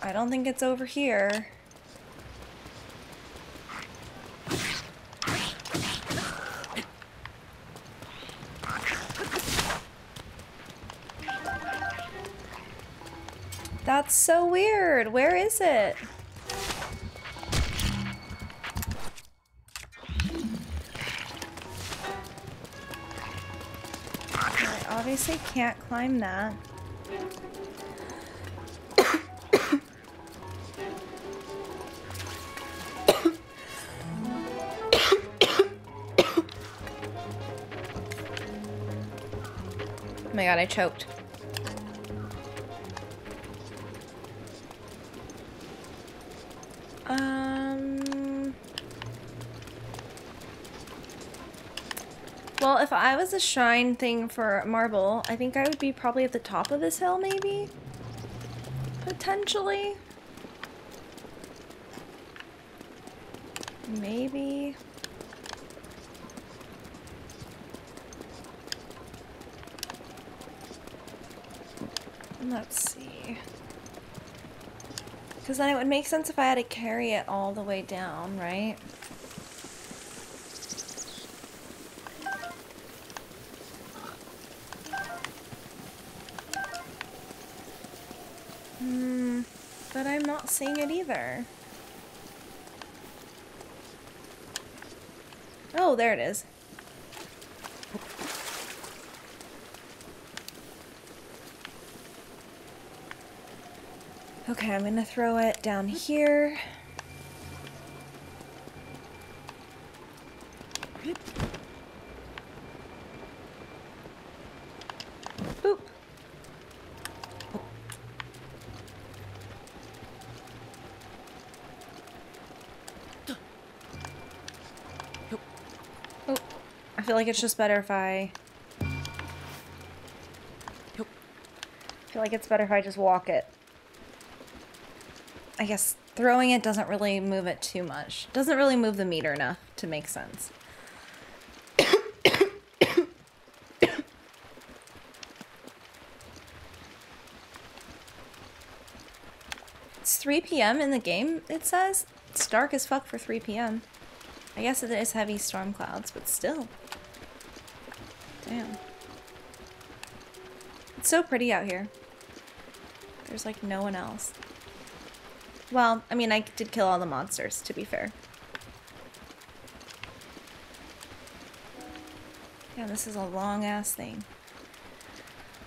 A: I don't think it's over here. That's so weird. Where is it? I can't climb that. Oh my god, I choked. Was a shrine thing for marble, I think I would be probably at the top of this hill, maybe? Potentially. Maybe. Let's see. Because then it would make sense if I had to carry it all the way down, right but I'm not seeing it either. Oh, there it is. Okay, I'm gonna throw it down here. Like it's just better if I... I feel like it's better if I just walk it. I guess throwing it doesn't really move it too much. Doesn't really move the meter enough to make sense. it's 3 p.m. in the game, it says. It's dark as fuck for 3 p.m. I guess it is heavy storm clouds, but still. Damn. It's so pretty out here. There's like no one else. Well, I mean, I did kill all the monsters, to be fair. Yeah, this is a long ass thing.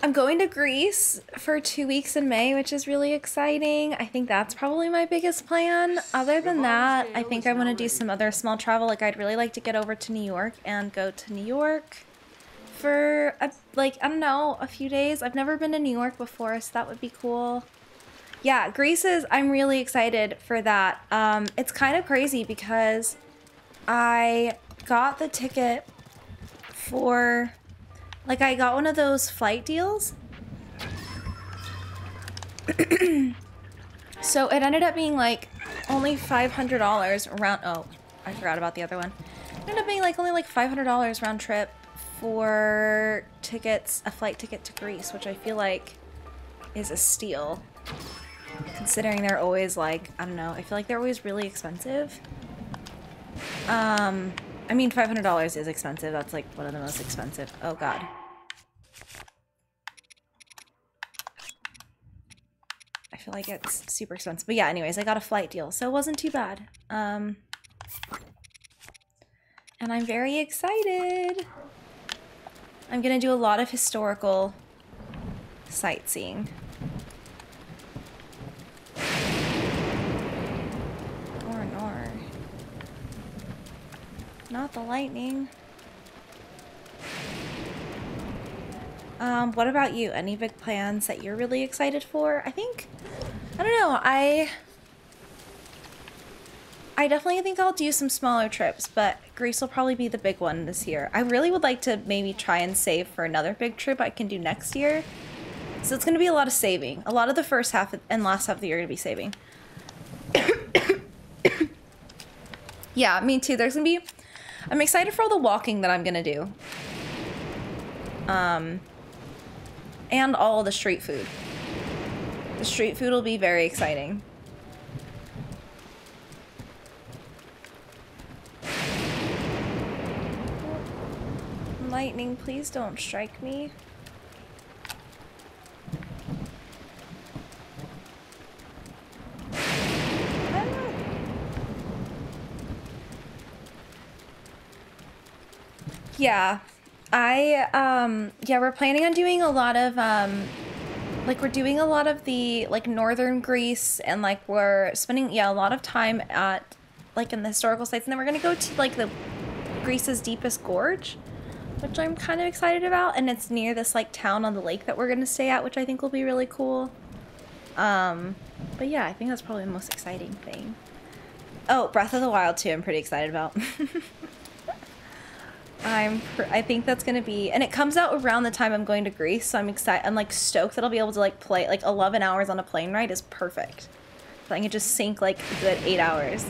A: I'm going to Greece for two weeks in May, which is really exciting. I think that's probably my biggest plan. Other than that, I think I want to do some other small travel. Like, I'd really like to get over to New York and go to New York for, a, like, I don't know, a few days. I've never been to New York before, so that would be cool. Yeah, Greece is, I'm really excited for that. Um, it's kind of crazy because I got the ticket for like I got one of those flight deals. so it ended up being like only $500 round oh, I forgot about the other one. It ended up being like only like $500 round trip for tickets, a flight ticket to Greece, which I feel like is a steal. Considering they're always like, I don't know, I feel like they're always really expensive. Um, I mean, $500 is expensive. That's like one of the most expensive. Oh god. I feel like it's super expensive. But yeah, anyways, I got a flight deal, so it wasn't too bad. Um, and I'm very excited. I'm gonna do a lot of historical sightseeing. Nor, nor. Not the lightning. Um, what about you? Any big plans that you're really excited for? I think, I don't know, I, I definitely think I'll do some smaller trips, but Greece will probably be the big one this year. I really would like to maybe try and save for another big trip I can do next year. So it's going to be a lot of saving. A lot of the first half and last half of the year are going to be saving. yeah, me too. There's going to be... I'm excited for all the walking that I'm going to do. Um, and all the street food. The street food will be very exciting. Lightning, please don't strike me. Yeah. I um yeah, we're planning on doing a lot of um like we're doing a lot of the like northern Greece and like we're spending yeah, a lot of time at like in the historical sites and then we're going to go to like the Greece's deepest gorge, which I'm kind of excited about and it's near this like town on the lake that we're going to stay at, which I think will be really cool. Um but yeah, I think that's probably the most exciting thing. Oh, Breath of the Wild too. I'm pretty excited about. I'm I think that's gonna be and it comes out around the time I'm going to Greece, so I'm excited. I'm like stoked that I'll be able to like play like 11 hours on a plane ride is perfect. I can just sink like a good eight hours.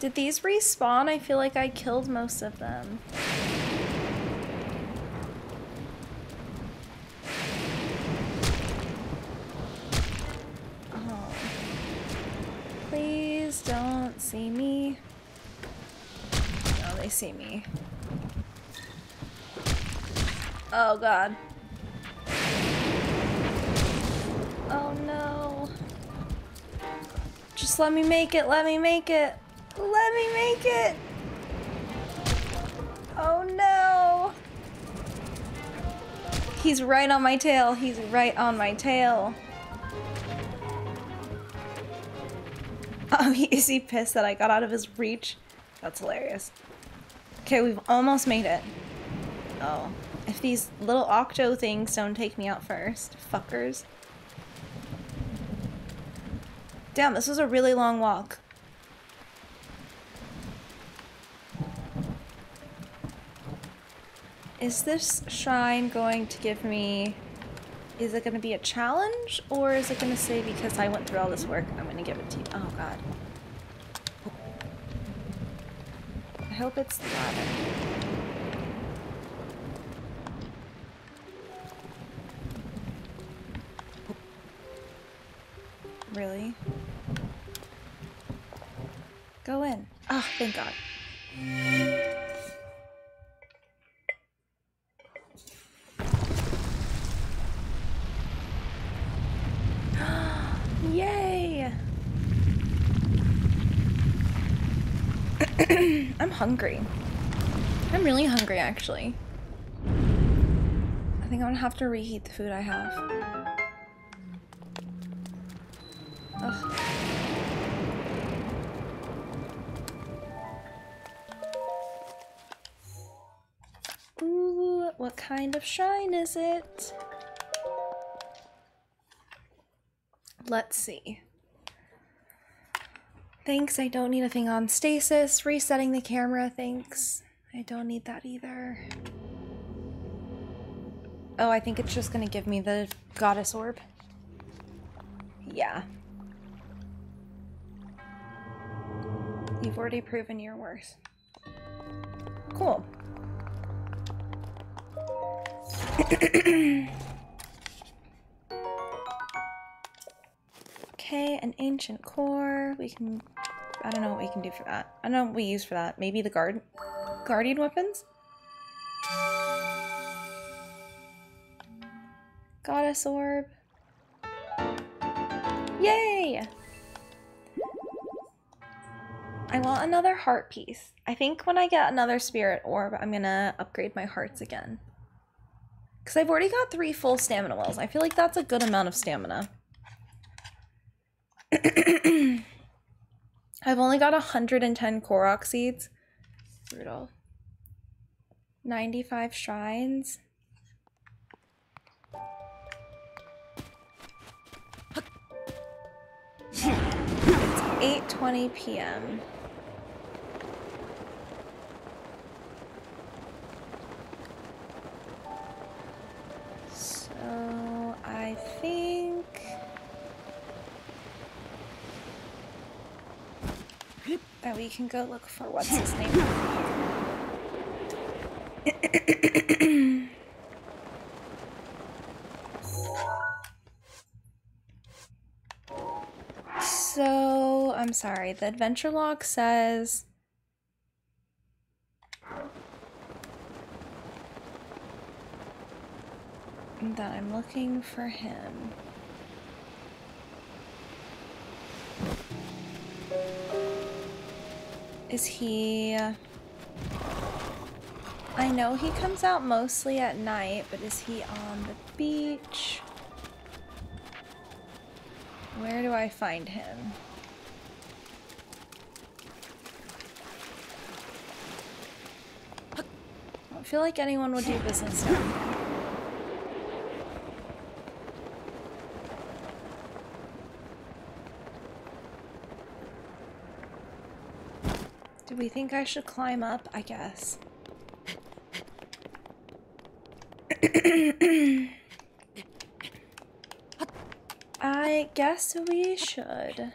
A: Did these respawn? I feel like I killed most of them. Oh. Please don't see me. No, they see me. Oh god. Oh no. Just Just let me make it, let me make it. Let me make it. Oh no. He's right on my tail. He's right on my tail. Oh, he, is he pissed that I got out of his reach? That's hilarious. Okay, we've almost made it. Oh, if these little octo things don't take me out first. Fuckers. Damn, this was a really long walk. Is this shrine going to give me... Is it going to be a challenge? Or is it going to say because I went through all this work, I'm going to give it to you? Oh god. I hope it's the latter. Really? Go in. Ah, thank God. Yay! I'm hungry. I'm really hungry, actually. I think I'm gonna have to reheat the food I have. Ugh. Ooh, what kind of shrine is it? Let's see. Thanks, I don't need a thing on stasis. Resetting the camera, thanks. I don't need that either. Oh, I think it's just gonna give me the goddess orb. Yeah. You've already proven your worth. Cool. okay, an ancient core. We can. I don't know what we can do for that. I don't know what we use for that. Maybe the guard, guardian weapons. Goddess orb. Yay! I want another heart piece. I think when I get another spirit orb, I'm gonna upgrade my hearts again. Because I've already got three full stamina wells. I feel like that's a good amount of stamina. I've only got 110 Korok seeds. Brutal. 95 shrines. It's 8.20 p.m. So I think that we can go look for what's his name. so I'm sorry, the adventure log says that I'm looking for him. Is he... I know he comes out mostly at night, but is he on the beach? Where do I find him? I don't feel like anyone would do business down here. We think I should climb up? I guess. I guess we should.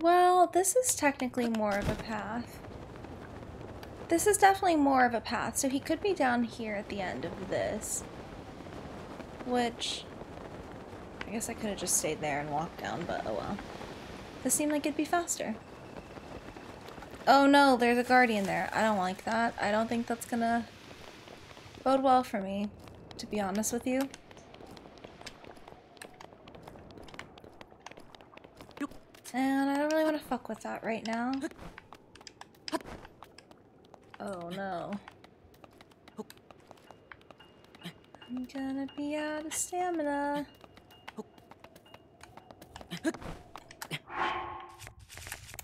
A: Well, this is technically more of a path. This is definitely more of a path, so he could be down here at the end of this. Which, I guess I could have just stayed there and walked down, but oh well. This seemed like it'd be faster. Oh no, there's a guardian there. I don't like that. I don't think that's gonna bode well for me. to be honest with you. And I don't really want to fuck with that right now. Oh no. I'm gonna be out of stamina.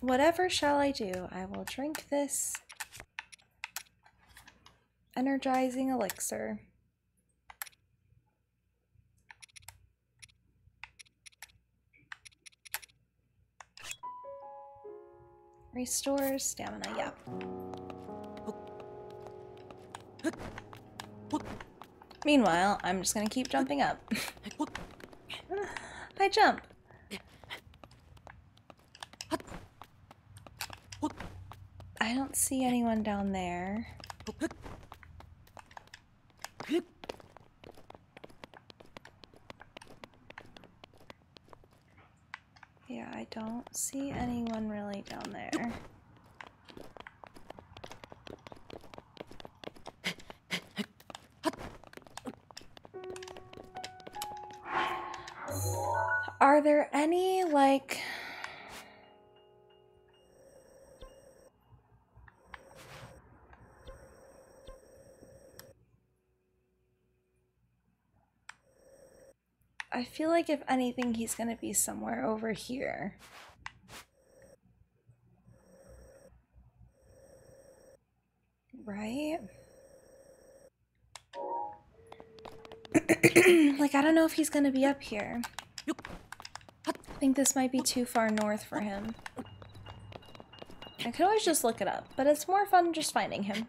A: Whatever shall I do? I will drink this energizing elixir. Restores stamina, yeah. Meanwhile, I'm just gonna keep jumping up. I jump. I don't see anyone down there. Yeah, I don't see anyone really down there. Are there any, like... I feel like if anything, he's gonna be somewhere over here. Right? like, I don't know if he's gonna be up here. I think this might be too far north for him. I could always just look it up, but it's more fun just finding him.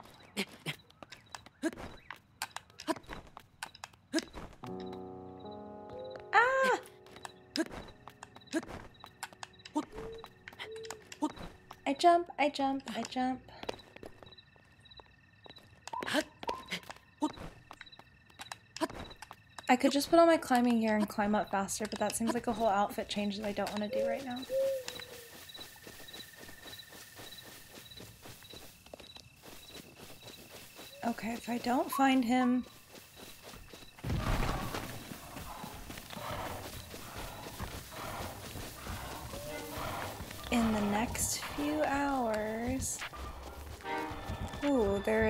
A: Jump, I jump, I jump. I could just put on my climbing gear and climb up faster, but that seems like a whole outfit change that I don't want to do right now. Okay, if I don't find him...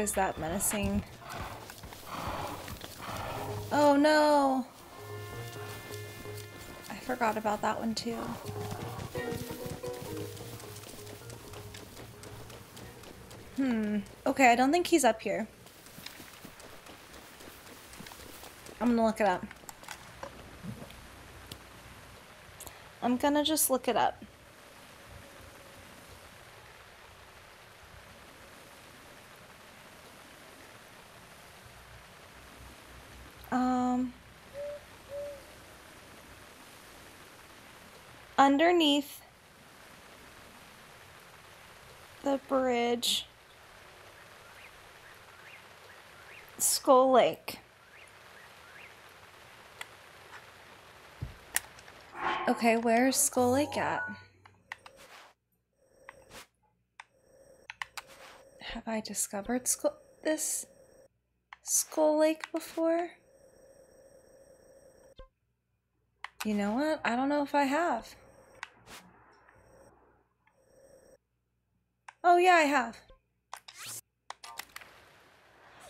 A: is that menacing... Oh no! I forgot about that one too. Hmm. Okay, I don't think he's up here. I'm gonna look it up. I'm gonna just look it up. Underneath the bridge, Skull Lake. Okay, where's Skull Lake at? Have I discovered Skull this Skull Lake before? You know what? I don't know if I have. Oh, yeah, I have.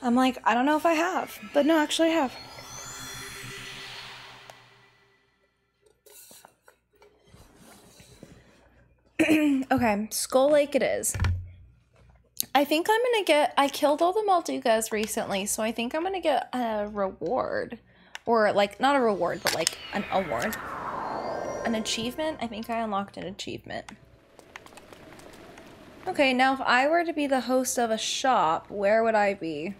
A: I'm like, I don't know if I have, but no, actually, I have. okay, Skull Lake it is. I think I'm gonna get. I killed all the Moldugas recently, so I think I'm gonna get a reward or like not a reward but like an award an achievement i think i unlocked an achievement okay now if i were to be the host of a shop where would i be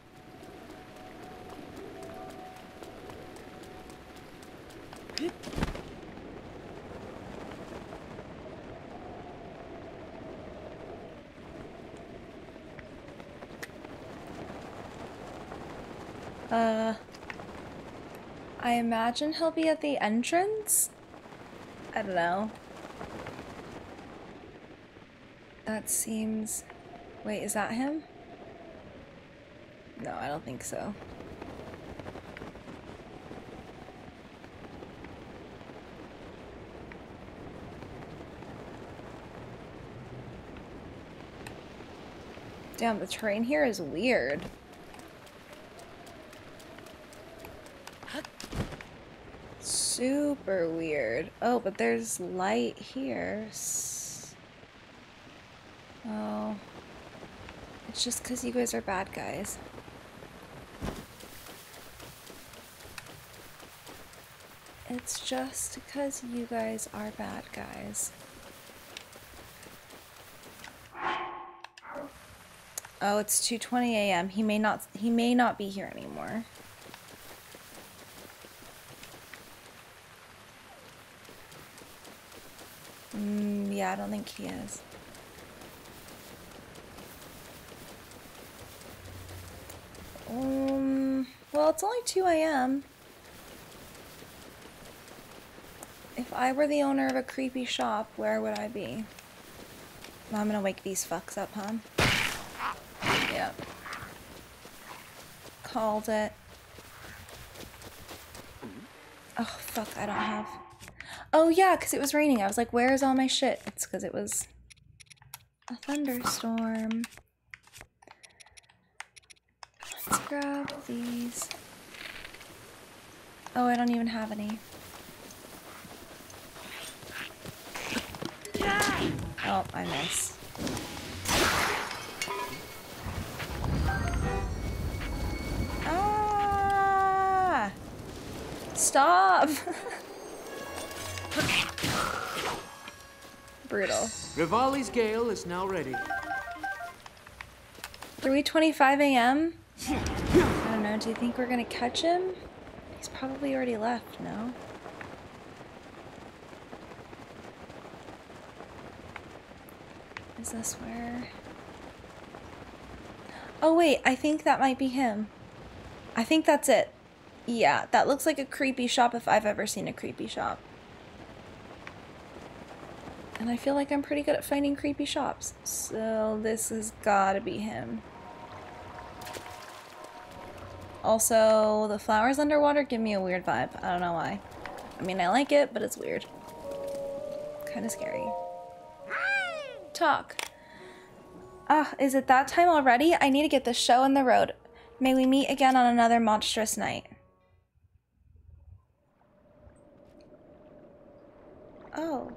A: uh I imagine he'll be at the entrance? I don't know. That seems... Wait, is that him? No, I don't think so. Damn, the terrain here is weird. Super weird. Oh, but there's light here. So Oh. It's just because you guys are bad guys. It's just because you guys are bad guys. Oh, it's 2:20 a.m. He may not he may not be here anymore. Mm, yeah, I don't think he is. Um, well, it's only 2 a.m. If I were the owner of a creepy shop, where would I be? I'm gonna wake these fucks up, huh? Yep. Called it. Oh, fuck, I don't have... Oh, yeah, because it was raining. I was like, where's all my shit? It's because it was a thunderstorm. Let's grab these. Oh, I don't even have any. Oh, I miss. Ah! Stop! Brutal.
B: Revali's Gale is now ready.
A: 3:25 a.m. I don't know. Do you think we're gonna catch him? He's probably already left. No. Is this where? Oh wait, I think that might be him. I think that's it. Yeah, that looks like a creepy shop if I've ever seen a creepy shop. And I feel like I'm pretty good at finding creepy shops. So this has gotta be him. Also, the flowers underwater give me a weird vibe. I don't know why. I mean, I like it, but it's weird. Kind of scary. Talk. Ah, is it that time already? I need to get this show on the road. May we meet again on another monstrous night. Oh.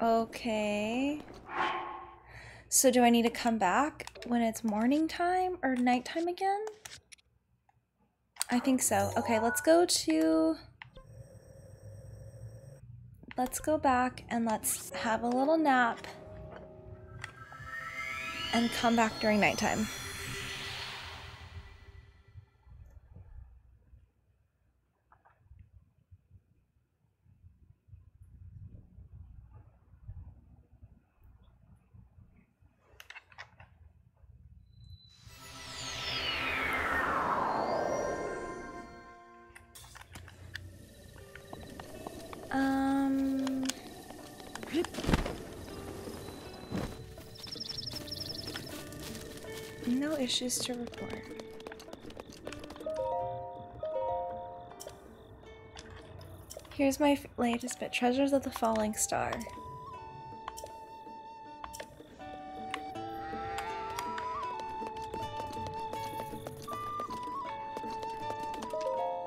A: Okay. So do I need to come back when it's morning time or nighttime again? I think so. Okay, let's go to... Let's go back and let's have a little nap. And come back during nighttime. To report. Here's my latest bit Treasures of the Falling Star.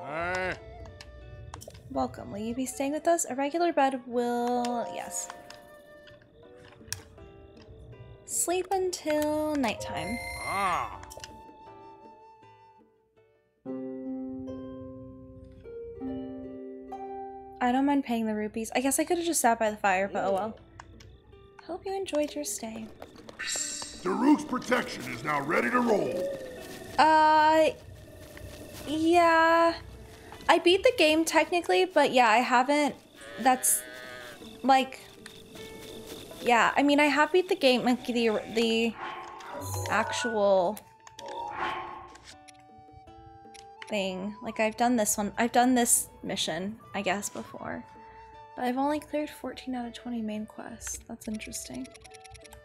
D: Aye.
A: Welcome. Will you be staying with us? A regular bed will. Yes. Sleep until nighttime.
D: Ah.
A: I don't mind paying the rupees. I guess I could have just sat by the fire, but oh well. Hope you enjoyed your stay.
D: Daruk's protection is now ready to roll.
A: Uh. Yeah. I beat the game technically, but yeah, I haven't. That's. Like. Yeah, I mean, I have beat the game, like the the actual thing. Like I've done this one. I've done this mission, I guess, before. But I've only cleared 14 out of 20 main quests. That's interesting.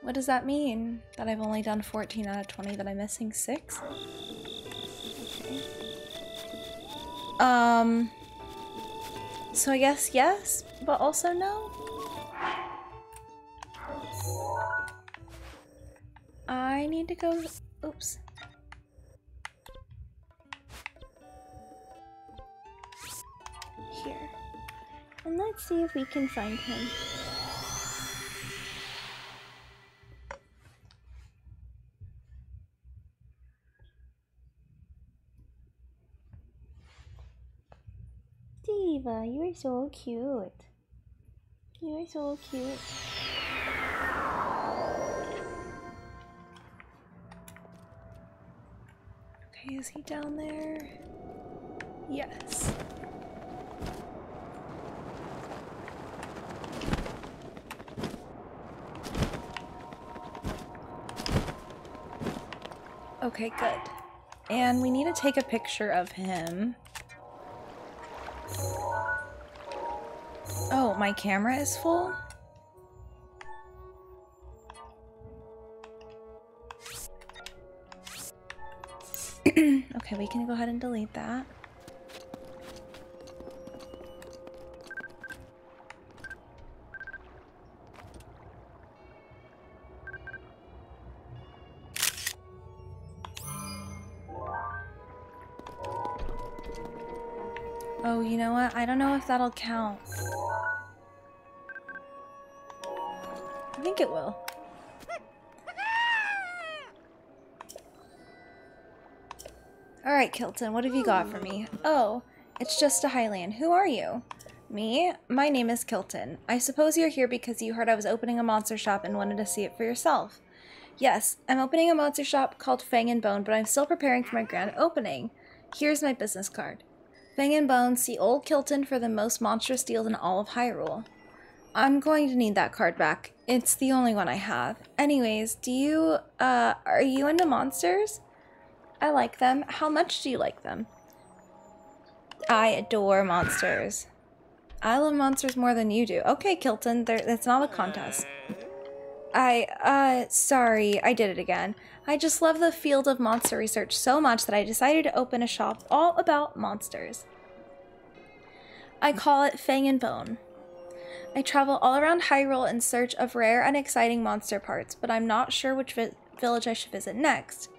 A: What does that mean? That I've only done 14 out of 20, that I'm missing 6? Okay. Um. So I guess yes, but also no. I need to go. Oops. Here. And let's see if we can find him. Diva, you are so cute. You are so cute. Okay, is he down there? Yes. Okay, good. And we need to take a picture of him. Oh, my camera is full? okay, we can go ahead and delete that. That'll count. I think it will. Alright, Kilton, what have you got for me? Oh, it's just a Hylian. Who are you? Me? My name is Kilton. I suppose you're here because you heard I was opening a monster shop and wanted to see it for yourself. Yes, I'm opening a monster shop called Fang and Bone, but I'm still preparing for my grand opening. Here's my business card. Fang and Bone, see Old Kilton for the most monstrous deals in all of Hyrule. I'm going to need that card back. It's the only one I have. Anyways, do you, uh, are you into monsters? I like them. How much do you like them? I adore monsters. I love monsters more than you do. Okay, Kilton, that's not a contest. I, uh, sorry, I did it again. I just love the field of monster research so much that I decided to open a shop all about monsters. I call it Fang and Bone. I travel all around Hyrule in search of rare and exciting monster parts, but I'm not sure which vi village I should visit next.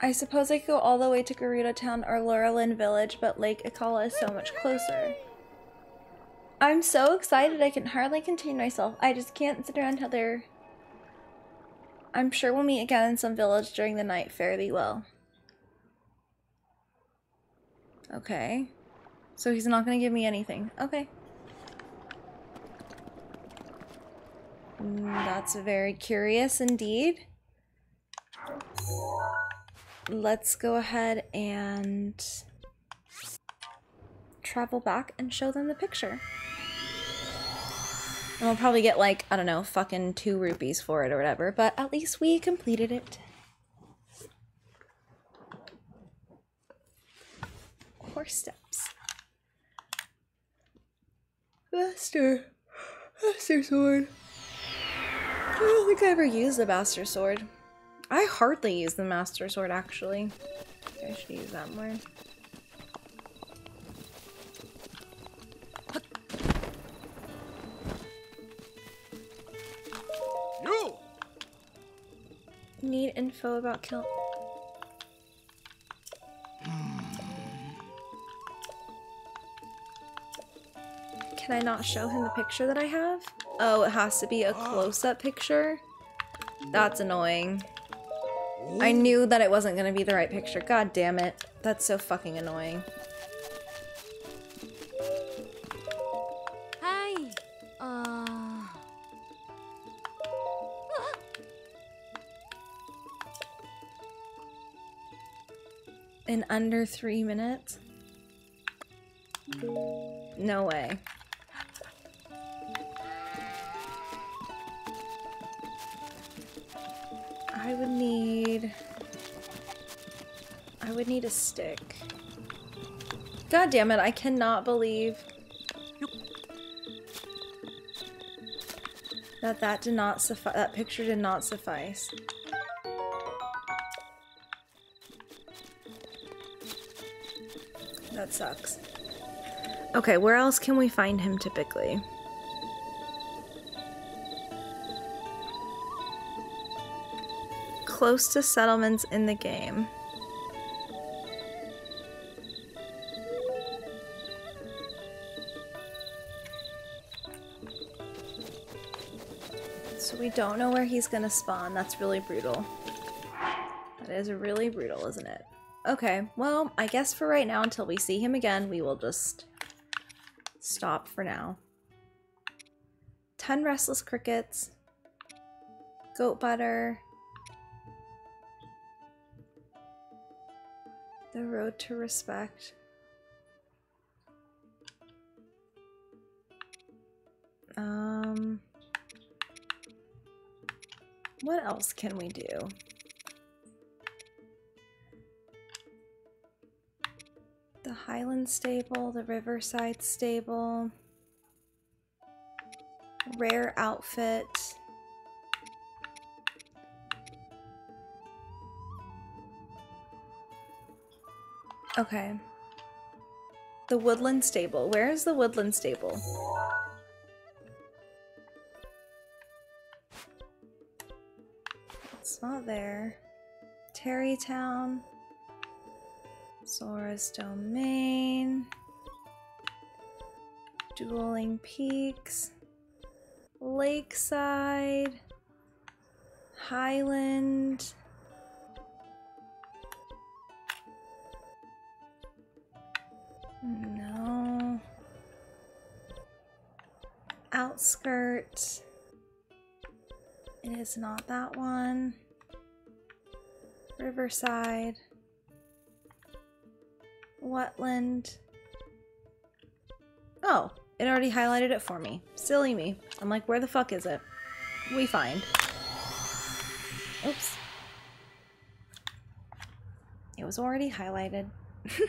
A: I suppose I could go all the way to Gerudo Town or Lurelin Village, but Lake Akkala is so much closer. I'm so excited I can hardly contain myself. I just can't sit around till they're... I'm sure we'll meet again in some village during the night. Thee well. Okay. So he's not going to give me anything. Okay. Mm, that's very curious indeed. Let's go ahead and travel back and show them the picture. And we'll probably get like, I don't know, fucking two rupees for it or whatever, but at least we completed it. Horse steps. Master. Master sword. I don't think I ever used the Master sword. I hardly use the Master sword actually. I should use that more. Need info about kill. Can I not show him the picture that I have? Oh, it has to be a ah. close-up picture? That's annoying. I knew that it wasn't gonna be the right picture. God damn it. That's so fucking annoying. In under three minutes? No way. I would need... I would need a stick. God damn it, I cannot believe that that did not suffice. That picture did not suffice. That sucks. Okay, where else can we find him typically? Close to settlements in the game. So we don't know where he's gonna spawn. That's really brutal. That is really brutal, isn't it? Okay, well, I guess for right now, until we see him again, we will just stop for now. 10 restless crickets. Goat butter. The road to respect. Um, what else can we do? The Highland Stable, the Riverside Stable, Rare Outfit. Okay. The Woodland Stable. Where is the Woodland Stable? It's not there. Tarrey Town. Zora's Domain. Dueling Peaks. Lakeside. Highland. No. Outskirt. It is not that one. Riverside. Wetland. Oh, it already highlighted it for me. Silly me. I'm like, where the fuck is it? We find. Oops. It was already highlighted.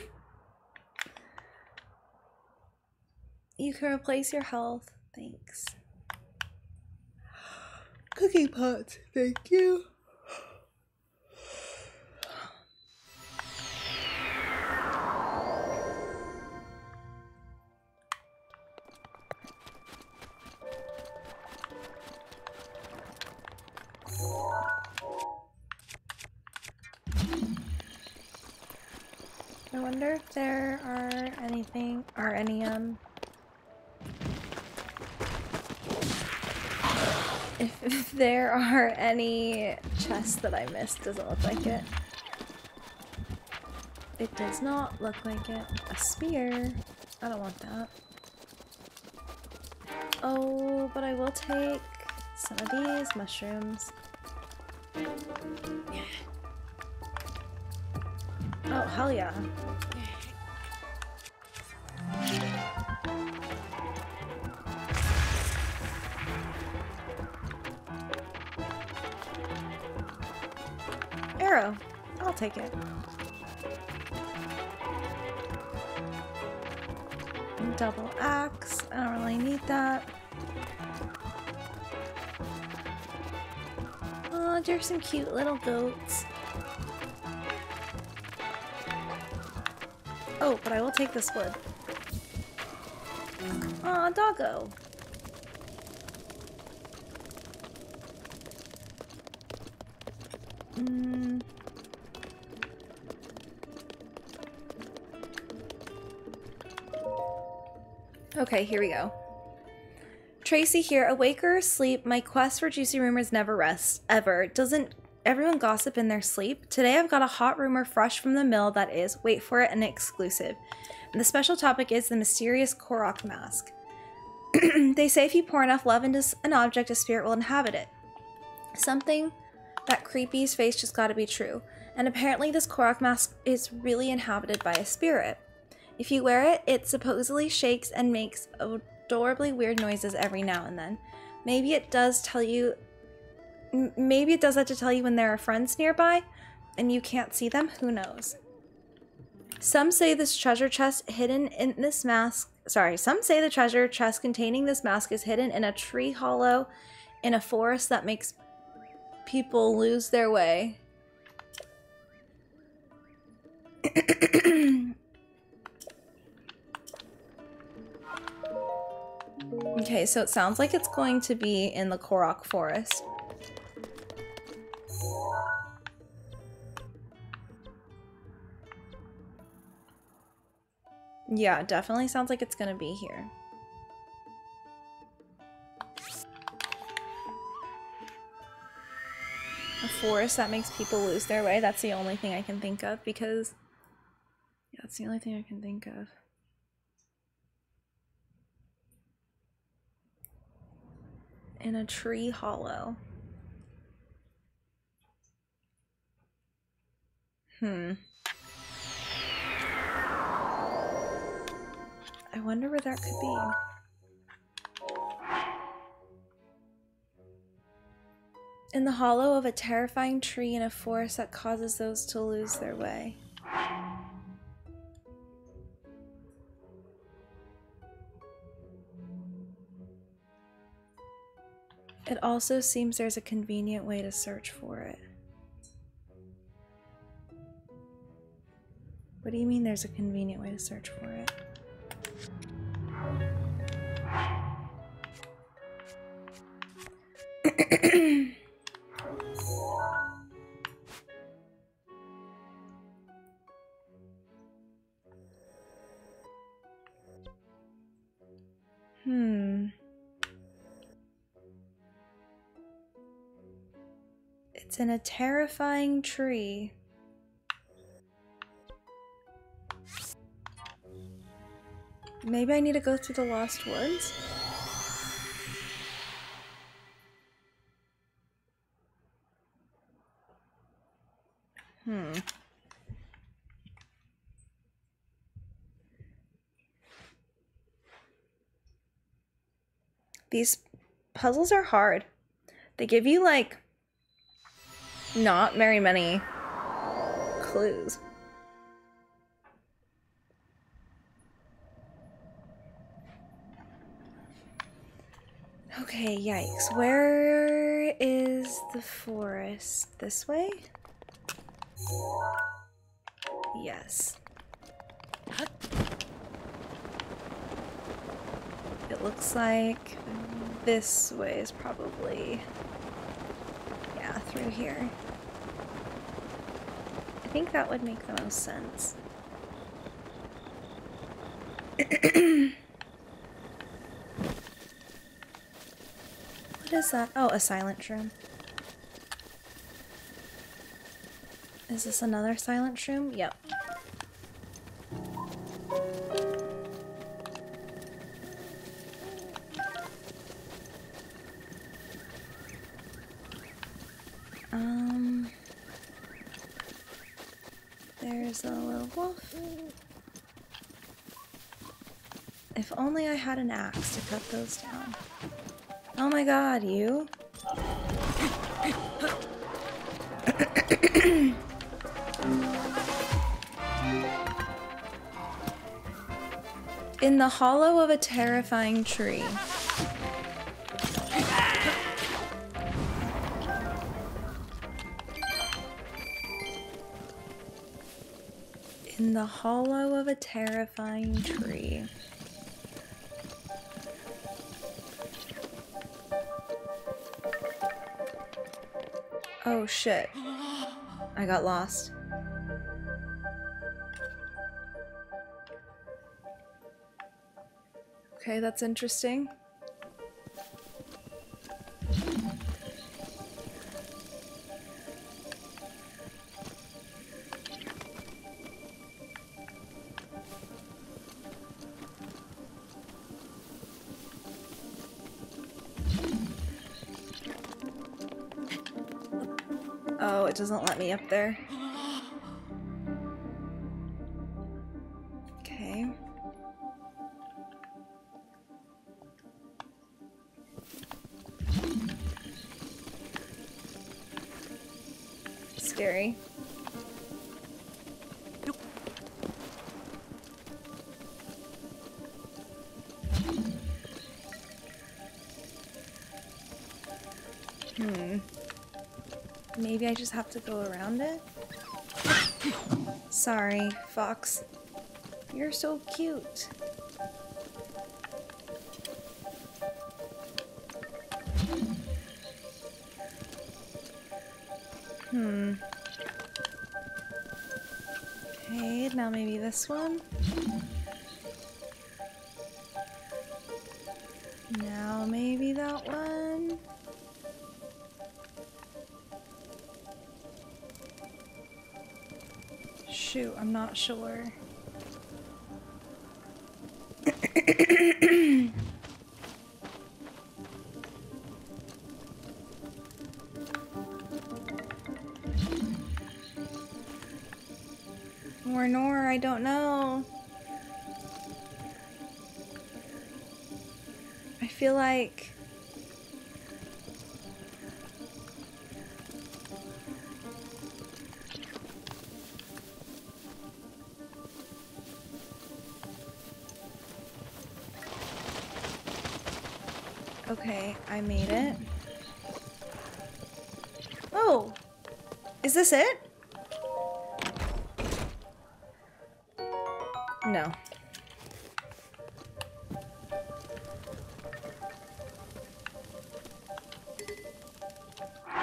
A: you can replace your health. Thanks. Cooking pots. Thank you. There are anything or any um if, if there are any chests that I missed. Doesn't look like it. It does not look like it. A spear. I don't want that. Oh, but I will take some of these mushrooms. Oh, hell yeah. Arrow. I'll take it. Double axe. I don't really need that. Oh, there's some cute little goats. Oh, but I will take this wood. Aw, doggo. Mm. Okay, here we go. Traysi here, awake or asleep, my quest for juicy rumors never rests, ever. Doesn't everyone gossip in their sleep? Today I've got a hot rumor fresh from the mill that is, wait for it, an exclusive. The special topic is the mysterious Korok mask. they say if you pour enough love into an object, a spirit will inhabit it. Something that creepy's face just gotta be true. And apparently this Korok mask is really inhabited by a spirit. If you wear it, it supposedly shakes and makes adorably weird noises every now and then. Maybe it does tell you maybe it does that to tell you when there are friends nearby and you can't see them, who knows. Some say this treasure chest hidden in this mask, sorry, some say the treasure chest containing this mask is hidden in a tree hollow in a forest that makes people lose their way. okay, so it sounds like it's going to be in the Korok forest. Yeah, definitely sounds like it's gonna be here. A forest that makes people lose their way. That's the only thing I can think of because. Yeah, that's the only thing I can think of. In a tree hollow. Hmm. I wonder where that could be. In the hollow of a terrifying tree in a forest that causes those to lose their way. It also seems there's a convenient way to search for it. What do you mean there's a convenient way to search for it? Hmm. It's in a terrifying tree. Maybe I need to go through the Lost Woods? Hmm. These puzzles are hard. They give you, like, not very many clues. Okay, yikes. Where is the forest? This way? Yes. It looks like this way is probably, yeah, through here. I think that would make the most sense. what is that? Oh, a silent shroom. Is this another silent shroom? Yep. Um, there's a little wolf. If only I had an axe to cut those down. Oh my god, you? In the hollow of a terrifying tree. In the hollow of a terrifying tree. Oh shit. I got lost. Okay, that's interesting. Doesn't let me up there. Maybe I just have to go around it? Sorry, Fox. You're so cute. Hmm. Okay, now maybe this one? Not sure. Or nor, I don't know. I feel like Is this it? No.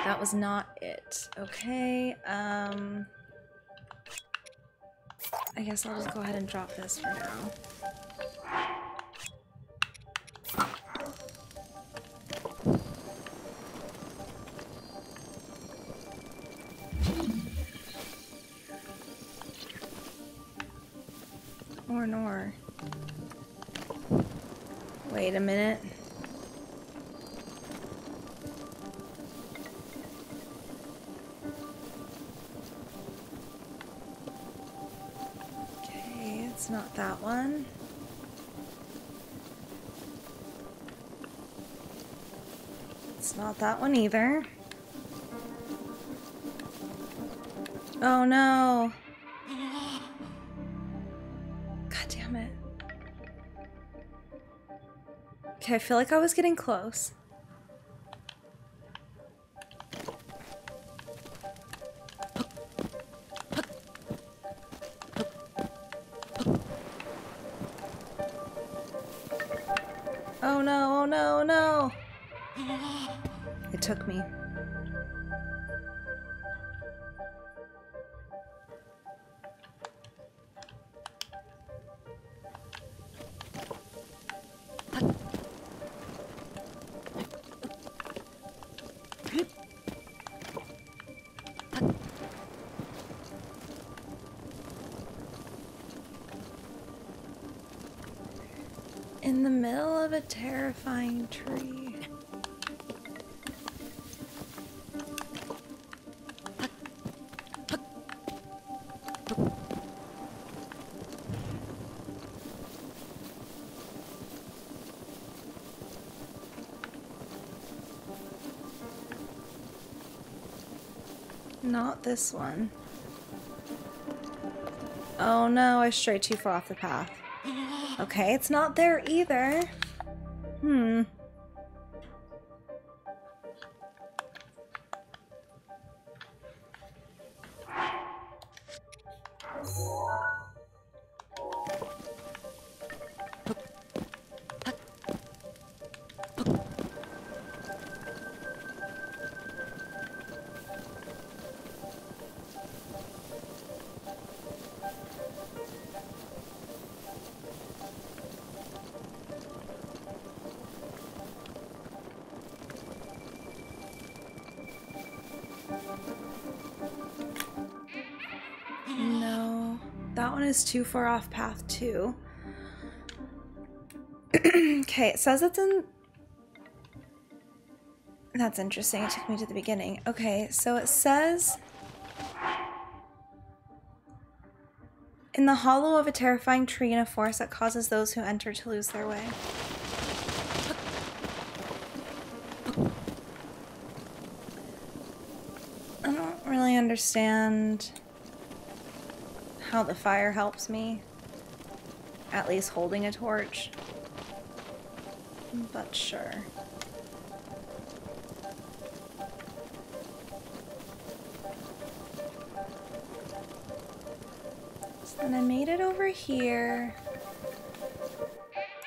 A: That was not it. Okay, um... I guess I'll just go ahead and drop this for now. That one either. Oh no. God damn it. Okay, I feel like I was getting close. Terrifying tree. Not this one. Oh no, I strayed too far off the path. Okay, it's not there either. Hmm. Is too far off path too. okay, it says it's in. That's interesting. It took me to the beginning. Okay, so it says. In the hollow of a terrifying tree in a forest that causes those who enter to lose their way. I don't really understand how the fire helps me. At least holding a torch. But sure. Then I made it over here.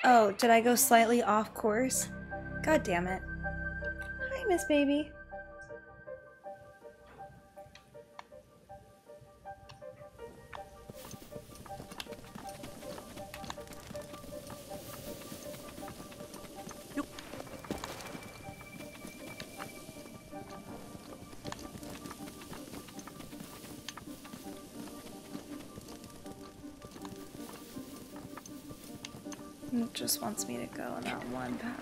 A: Oh, did I go slightly off course? God damn it. Hi, Miss Baby. Just wants me to go on that one path.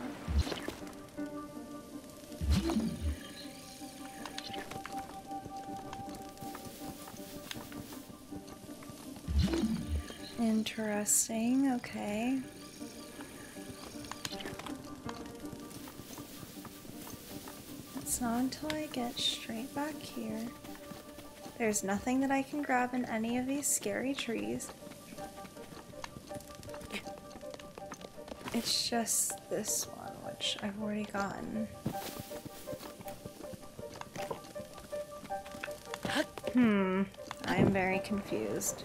A: Interesting, okay. It's not until I get straight back here. There's nothing that I can grab in any of these scary trees. It's just this one, which I've already gotten. Hmm, I am very confused.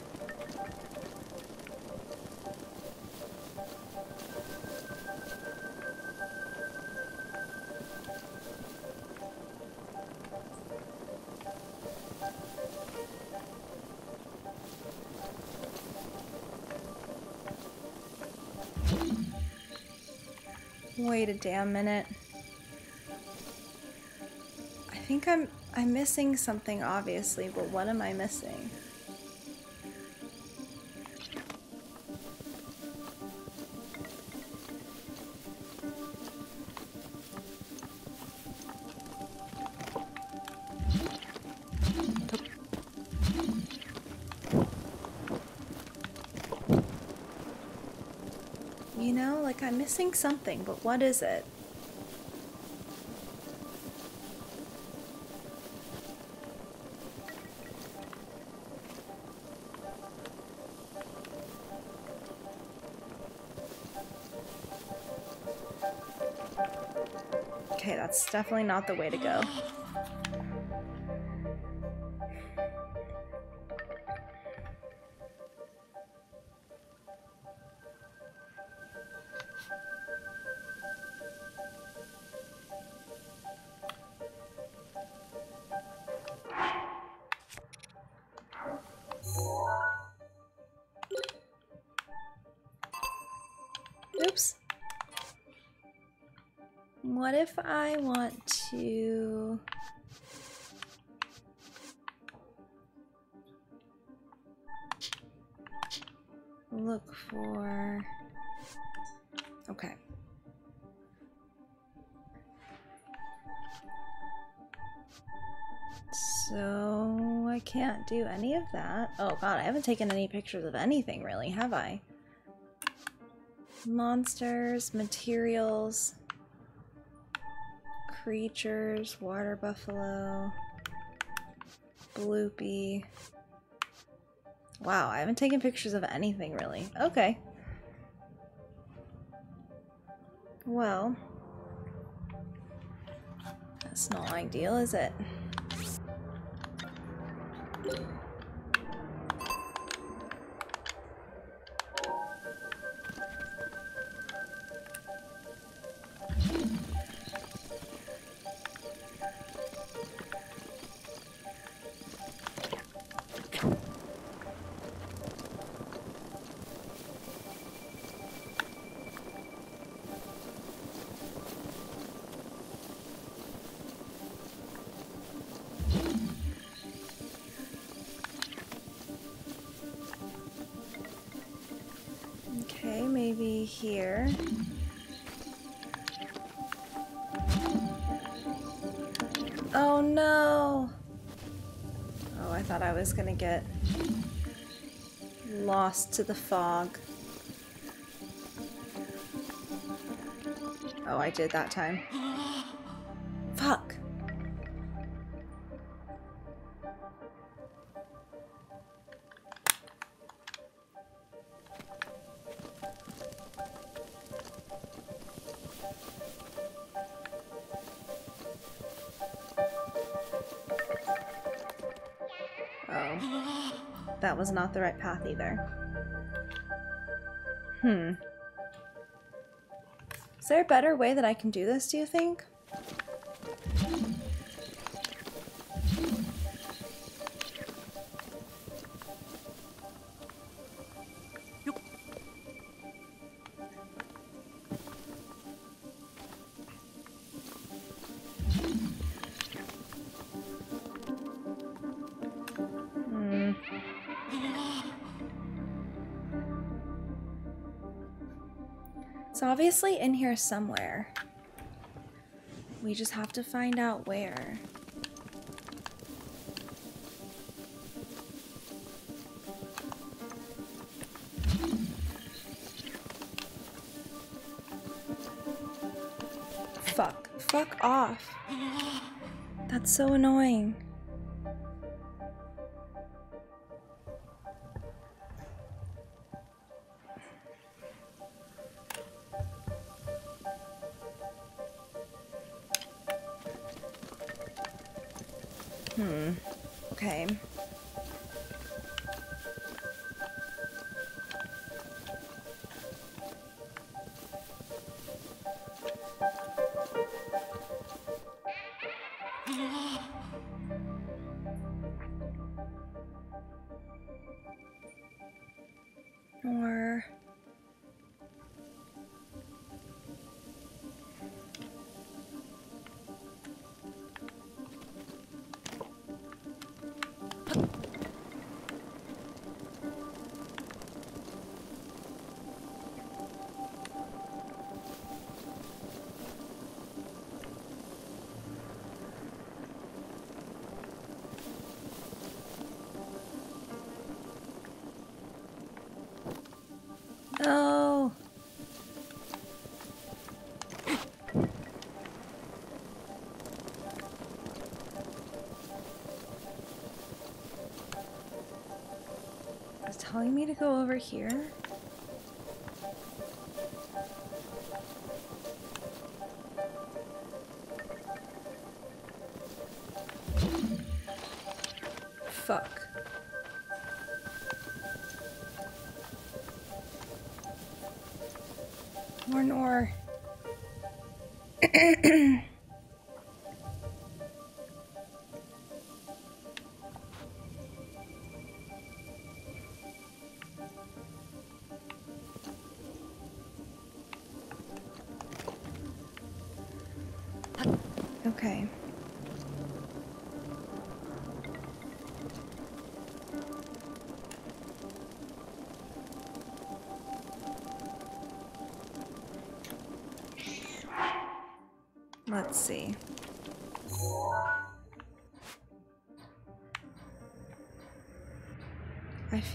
A: Wait a damn minute. I think I'm I'm missing something obviously, but what am I missing? I'm missing something, but what is it? Okay, that's definitely not the way to go. If I want to... Look for... Okay. So I can't do any of that. Oh god, I haven't taken any pictures of anything really, have I? Monsters, materials, creatures, water buffalo, bloopy. Wow, I haven't taken pictures of anything really. Okay. Well, that's not ideal, is it? Was gonna get lost to the fog. Oh, I did that time. Was not the right path either. Hmm. Is there a better way that I can do this, do you think? Obviously in here somewhere. We just have to find out where. Fuck. Fuck off. That's so annoying. It's telling me to go over here. Fuck. More nor.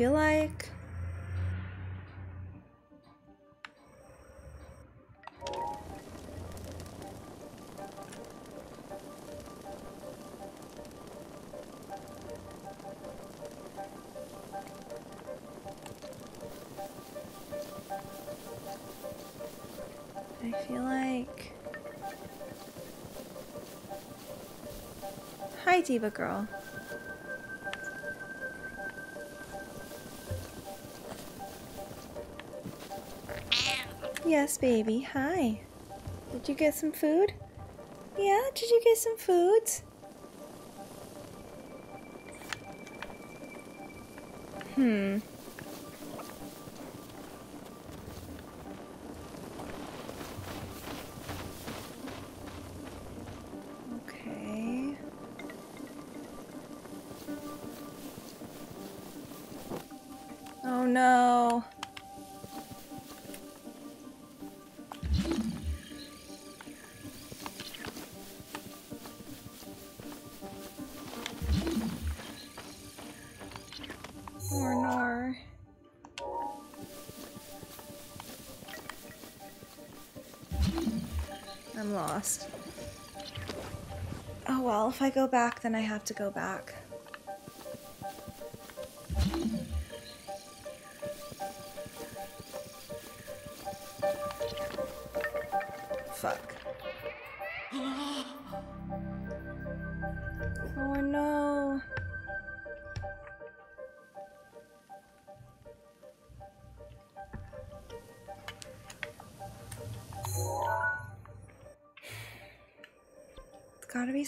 A: feel like I feel like Hi, Diva girl. Yes, baby. Hi. Did you get some food? Yeah, did you get some foods? Hmm. Lost. Oh well, if I go back, then I have to go back.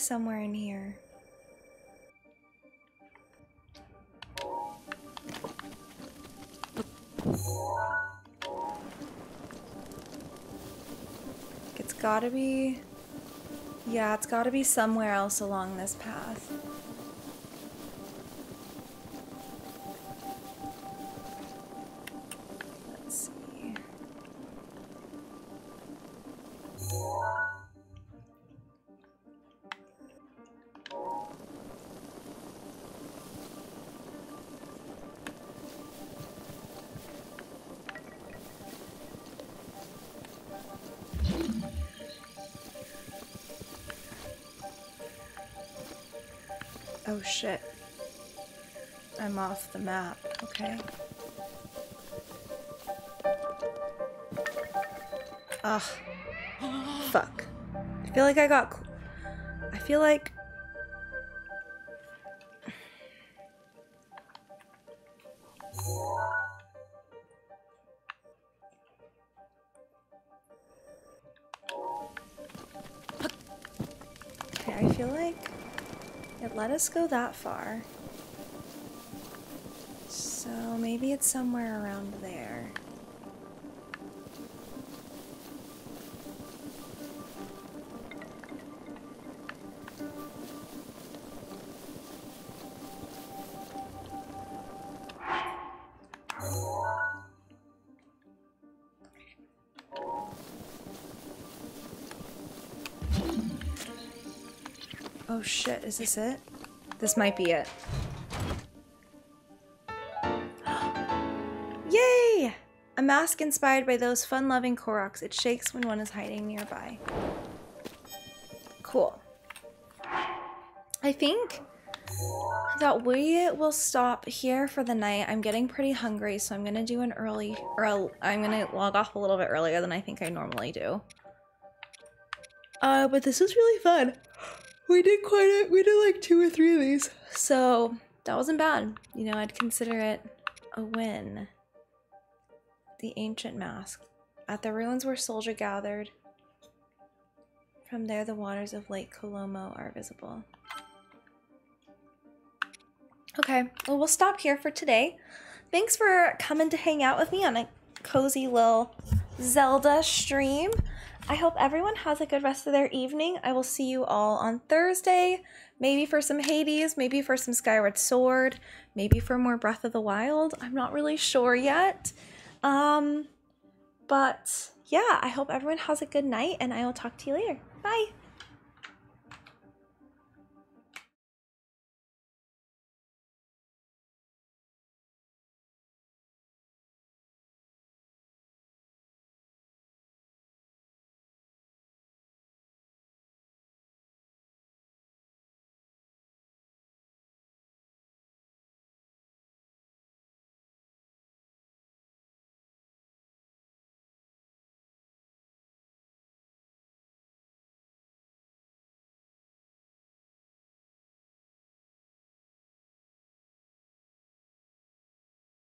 A: Somewhere in here. It's gotta be. Yeah, it's gotta be somewhere else along this path. The map, okay. Ugh. Fuck. I feel like I got. I feel like. Okay, I feel like it let us go that far. Maybe it's somewhere around there. Oh shit, is this it? This might be it. Mask inspired by those fun loving Koroks. It shakes when one is hiding nearby. Cool. I think that we will stop here for the night. I'm getting pretty hungry, so I'm gonna do an early, or i I'm gonna log off a little bit earlier than I think I normally do. Uh, but this was really fun. We did quite a, we did like two or three of these. So that wasn't bad. You know, I'd consider it a win. The ancient mask. At the ruins where Soldier gathered. From there, the waters of Lake Kolomo are visible. Okay, well, we'll stop here for today. Thanks for coming to hang out with me on a cozy little Zelda stream. I hope everyone has a good rest of their evening. I will see you all on Thursday, maybe for some Hades, maybe for some Skyward Sword, maybe for more Breath of the Wild. I'm not really sure yet. Um, but yeah, I hope everyone has a good night and I will talk to you later. Bye.